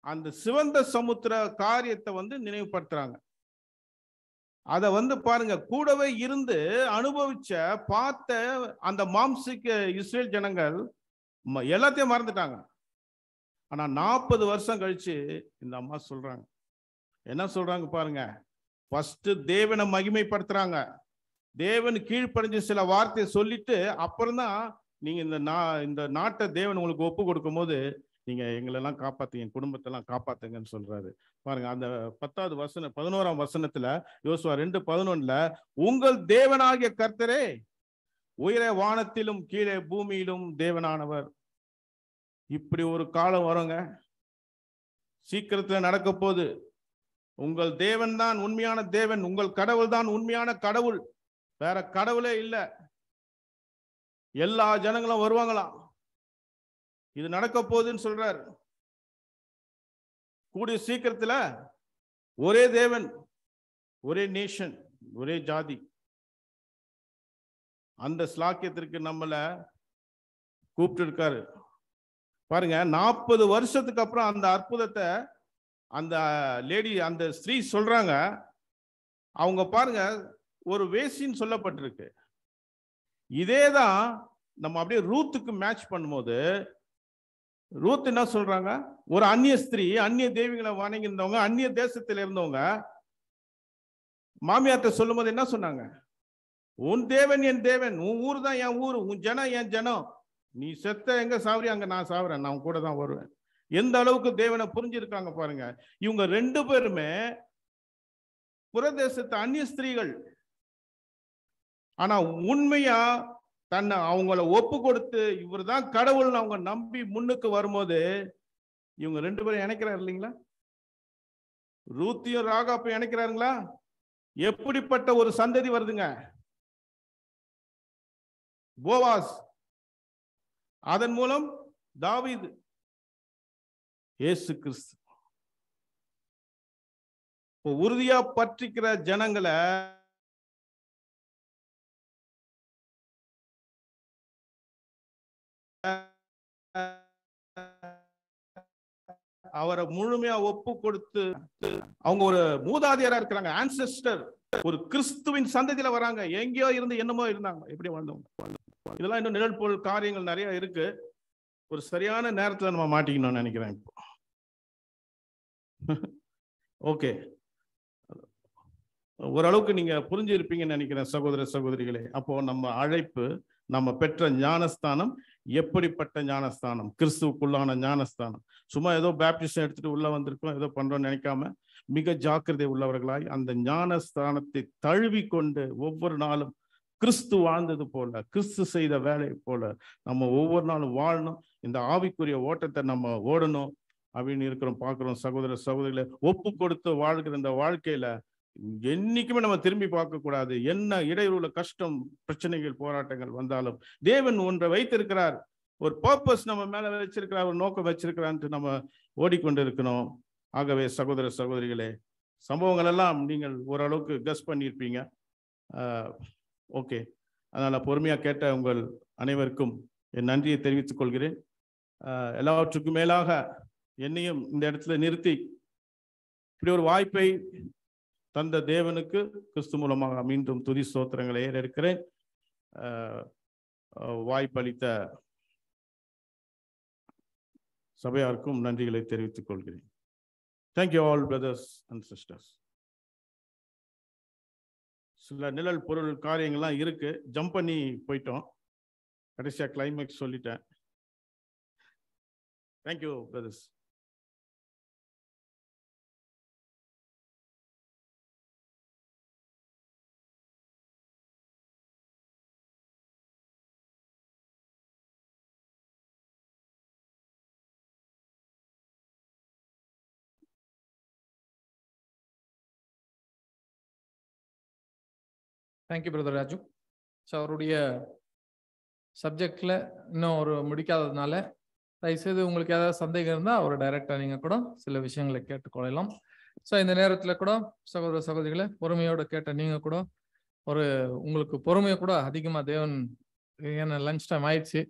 அந்த சிவந்த சமுத்திர காரியத்தை வந்து நினைவுபடுத்துறாங்க. அதை வந்து பாருங்க கூடவே இருந்து அனுபவிச்ச பார்த்த அந்த மாம்சிக்க இஸ்ரேல் ஜனங்கள் ம- எல்லாத்தையும் மறந்துட்டாங்க. ஆனால் நாற்பது வருஷம் கழிச்சு இந்த அம்மா சொல்றாங்க. என்ன சொல்றாங்க பாருங்க ஃபர்ஸ்ட் தேவனை மகிமைப்படுத்துறாங்க. தேவன் கீழ்ப்படைஞ்ச சில வார்த்தையை சொல்லிட்டு அப்புறம்தான் நீங்க இந்த நா இந்த நாட்டை தேவன் உங்களுக்கு ஒப்பு கொடுக்கும் போது நீங்கள் எங்களெல்லாம் காப்பாற்று என் குடும்பத்தெல்லாம் காப்பாற்றுங்கன்னு சொல்கிறாரு பாருங்கள் அந்த பத்தாவது வசன பதினோராம் வசனத்தில் யோசுவா ரெண்டு பதினொன்றில் உங்கள் தேவனாகிய கர்த்தரே உயர வானத்திலும் கீழே பூமியிலும் தேவனானவர். இப்படி ஒரு காலம் வருங்க. சீக்கிரத்தில் நடக்க போகுது. உங்கள் தேவன் தான் உண்மையான தேவன் உங்கள் கடவுள் தான் உண்மையான கடவுள். வேற கடவுளே இல்லை. எல்லா ஜனங்களும் வருவாங்களாம். இது நடக்க போகுதுன்னு சொல்றார். கூடிய சீக்கிரத்துல ஒரே தேவன் ஒரே நேஷன் ஒரே ஜாதி. அந்த ஸ்லாக்கியத்திற்கு நம்மளை கூப்பிட்டு இருக்காரு பாருங்க நாற்பது வருஷத்துக்கு அப்புறம் அந்த அற்புதத்தை அந்த லேடி அந்த ஸ்திரீ சொல்றாங்க. அவங்க பாருங்க ஒரு வேசின்னு சொல்லப்பட்டிருக்கு. இதே தான் நம்ம அப்படியே ரூத்துக்கு மேட்ச் பண்ணும்போது ரூத் என்ன சொல்றாங்க? ஒரு அந்நிய ஸ்திரீ அந்நிய தெய்வங்களை வணங்கி இருந்தவங்க அந்நிய தேசத்தில் இருந்தவங்க மாமியார்ட்ட சொல்லும்போது என்ன சொன்னாங்க? உன் தேவன் என் தேவன் உன் ஊர் தான் என் ஊர் உன் ஜனம் என் ஜனம். நீ செத்த எங்க சாவரி அங்க நான் சாவறேன் நான் கூட தான் வருவேன். எந்த அளவுக்கு தேவனை புரிஞ்சிருக்காங்க பாருங்க. இவங்க ரெண்டு பேருமே புறதேசத்து அந்நிய ஸ்திரீகள். ஆனா உண்மையா தன்னை அவங்கள ஒப்பு கொடுத்து இவர் தான் கடவுள்னு அவங்க நம்பி முன்னுக்கு வரும்போது இவங்க ரெண்டு பேரும் இணைக்கிறாரு இல்லைங்களா? ரூத்தியும் ராகாப்பையும் இணைக்கிறாருங்களா? எப்படிப்பட்ட ஒரு சந்ததி வருதுங்க? போவாஸ். அதன் மூலம் தாவீது. இயேசு கிறிஸ்து இப்போ உறுதியா பற்றிக்கிற ஜனங்களை அவரை முழுமையா ஒப்பு கொடுத்து அவங்க ஒரு மூதாதையரா இருக்கிறாங்க ஆன்செஸ்டர் ஒரு கிறிஸ்துவின் சந்ததியில வராங்க. எங்கேயோ இருந்து என்னமோ இருந்தாங்க. எப்படி வாழ்ந்தவங்க? இதெல்லாம் இன்னும் நிழல் பொருள் காரியங்கள் நிறைய இருக்கு. ஒரு சரியான நேரத்துல நம்ம மாட்டிக்கணும்னு நினைக்கிறேன் இப்போ. ஓகே. ஓரளவுக்கு நீங்க புரிஞ்சிருப்பீங்கன்னு நினைக்கிறேன் சகோதர சகோதரிகளே. அப்போ நம்ம அழைப்பு நம்ம பெற்ற ஞானஸ்தானம் எப்படிப்பட்ட ஞானஸ்தானம்? கிறிஸ்துவுக்குள்ளான ஞானஸ்தானம். சும்மா ஏதோ பேப்டிஸ்ட் எடுத்துட்டு உள்ள வந்திருக்கோம் ஏதோ பண்றோம்னு நினைக்காம மிக ஜாக்கிரதை உள்ளவர்களாய் அந்த ஞானஸ்தானத்தை தழுவி கொண்டு ஒவ்வொரு நாளும் கிறிஸ்து வாழ்ந்தது போல கிறிஸ்து செய்த வேலை போல நம்ம ஒவ்வொரு நாளும் வாழணும். இந்த ஆவிக்குரிய ஓட்டத்தை நம்ம ஓடணும் அப்படின்னு இருக்கிறோம் பார்க்குறோம் சகோதர சகோதரிகளை. ஒப்பு கொடுத்து வாழ்கிற இந்த வாழ்க்கையில என்னைக்குமே நம்ம திரும்பி பார்க்கக்கூடாது. என்ன இடையூறுல கஷ்டம் பிரச்சனைகள் போராட்டங்கள் வந்தாலும் தேவன் ஒன்றை வைத்திருக்கிறார். ஒரு பர்பஸ் நம்ம மேல வச்சிருக்கிறார் ஒரு நோக்கம் வச்சிருக்கிறான்ட்டு நம்ம ஓடிக்கொண்டு இருக்கணும் ஆகவே சகோதர சகோதரிகளே சம்பவங்கள் எல்லாம் நீங்கள் ஓரளவுக்கு கஸ் பண்ணியிருப்பீங்க. ஓகே அதனால் பொறுமையாக கேட்ட உங்கள் அனைவருக்கும் என் நன்றியை தெரிவித்துக் கொள்கிறேன். எல்லாவற்றுக்கும் மேலாக என்னையும் இந்த இடத்துல நிறுத்தி. இப்படி ஒரு வாய்ப்பை தந்த தேவனுக்கு கிறிஸ்து மூலமாக மீண்டும் துதி ஸ்தோத்திரங்களை ஏறெடுக்கிறேன். வாய்ப்பளித்த சபையாருக்கும் நன்றிகளை தெரிவித்துக் கொள்கிறேன். Thank you all brothers and sisters சில நிழல் பொருள் காரியங்கள்லாம் இருக்கு. ஜம்ப் பண்ணி போயிட்டோம். கடைசியாக கிளைமேக்ஸ் சொல்லிட்டேன். Thank you brothers thank you brother Raju so அவருடைய சப்ஜெக்டில் இன்னும் ஒரு முடிக்காததுனால தயவுசெய்து உங்களுக்கு ஏதாவது சந்தேகம் இருந்தால் அவர் டைரெக்டாக நீங்கள் கூட சில விஷயங்களை கேட்டுக்கொள்ளலாம். ஸோ இந்த நேரத்தில் கூட சகோதர சகோதரிகளை பொறுமையோடு கேட்ட நீங்கள் கூட ஒரு உங்களுக்கு பொறுமையை கூட அதிகமாக தேவன் ஏன்னா லஞ்ச் டைம் ஆயிடுச்சு.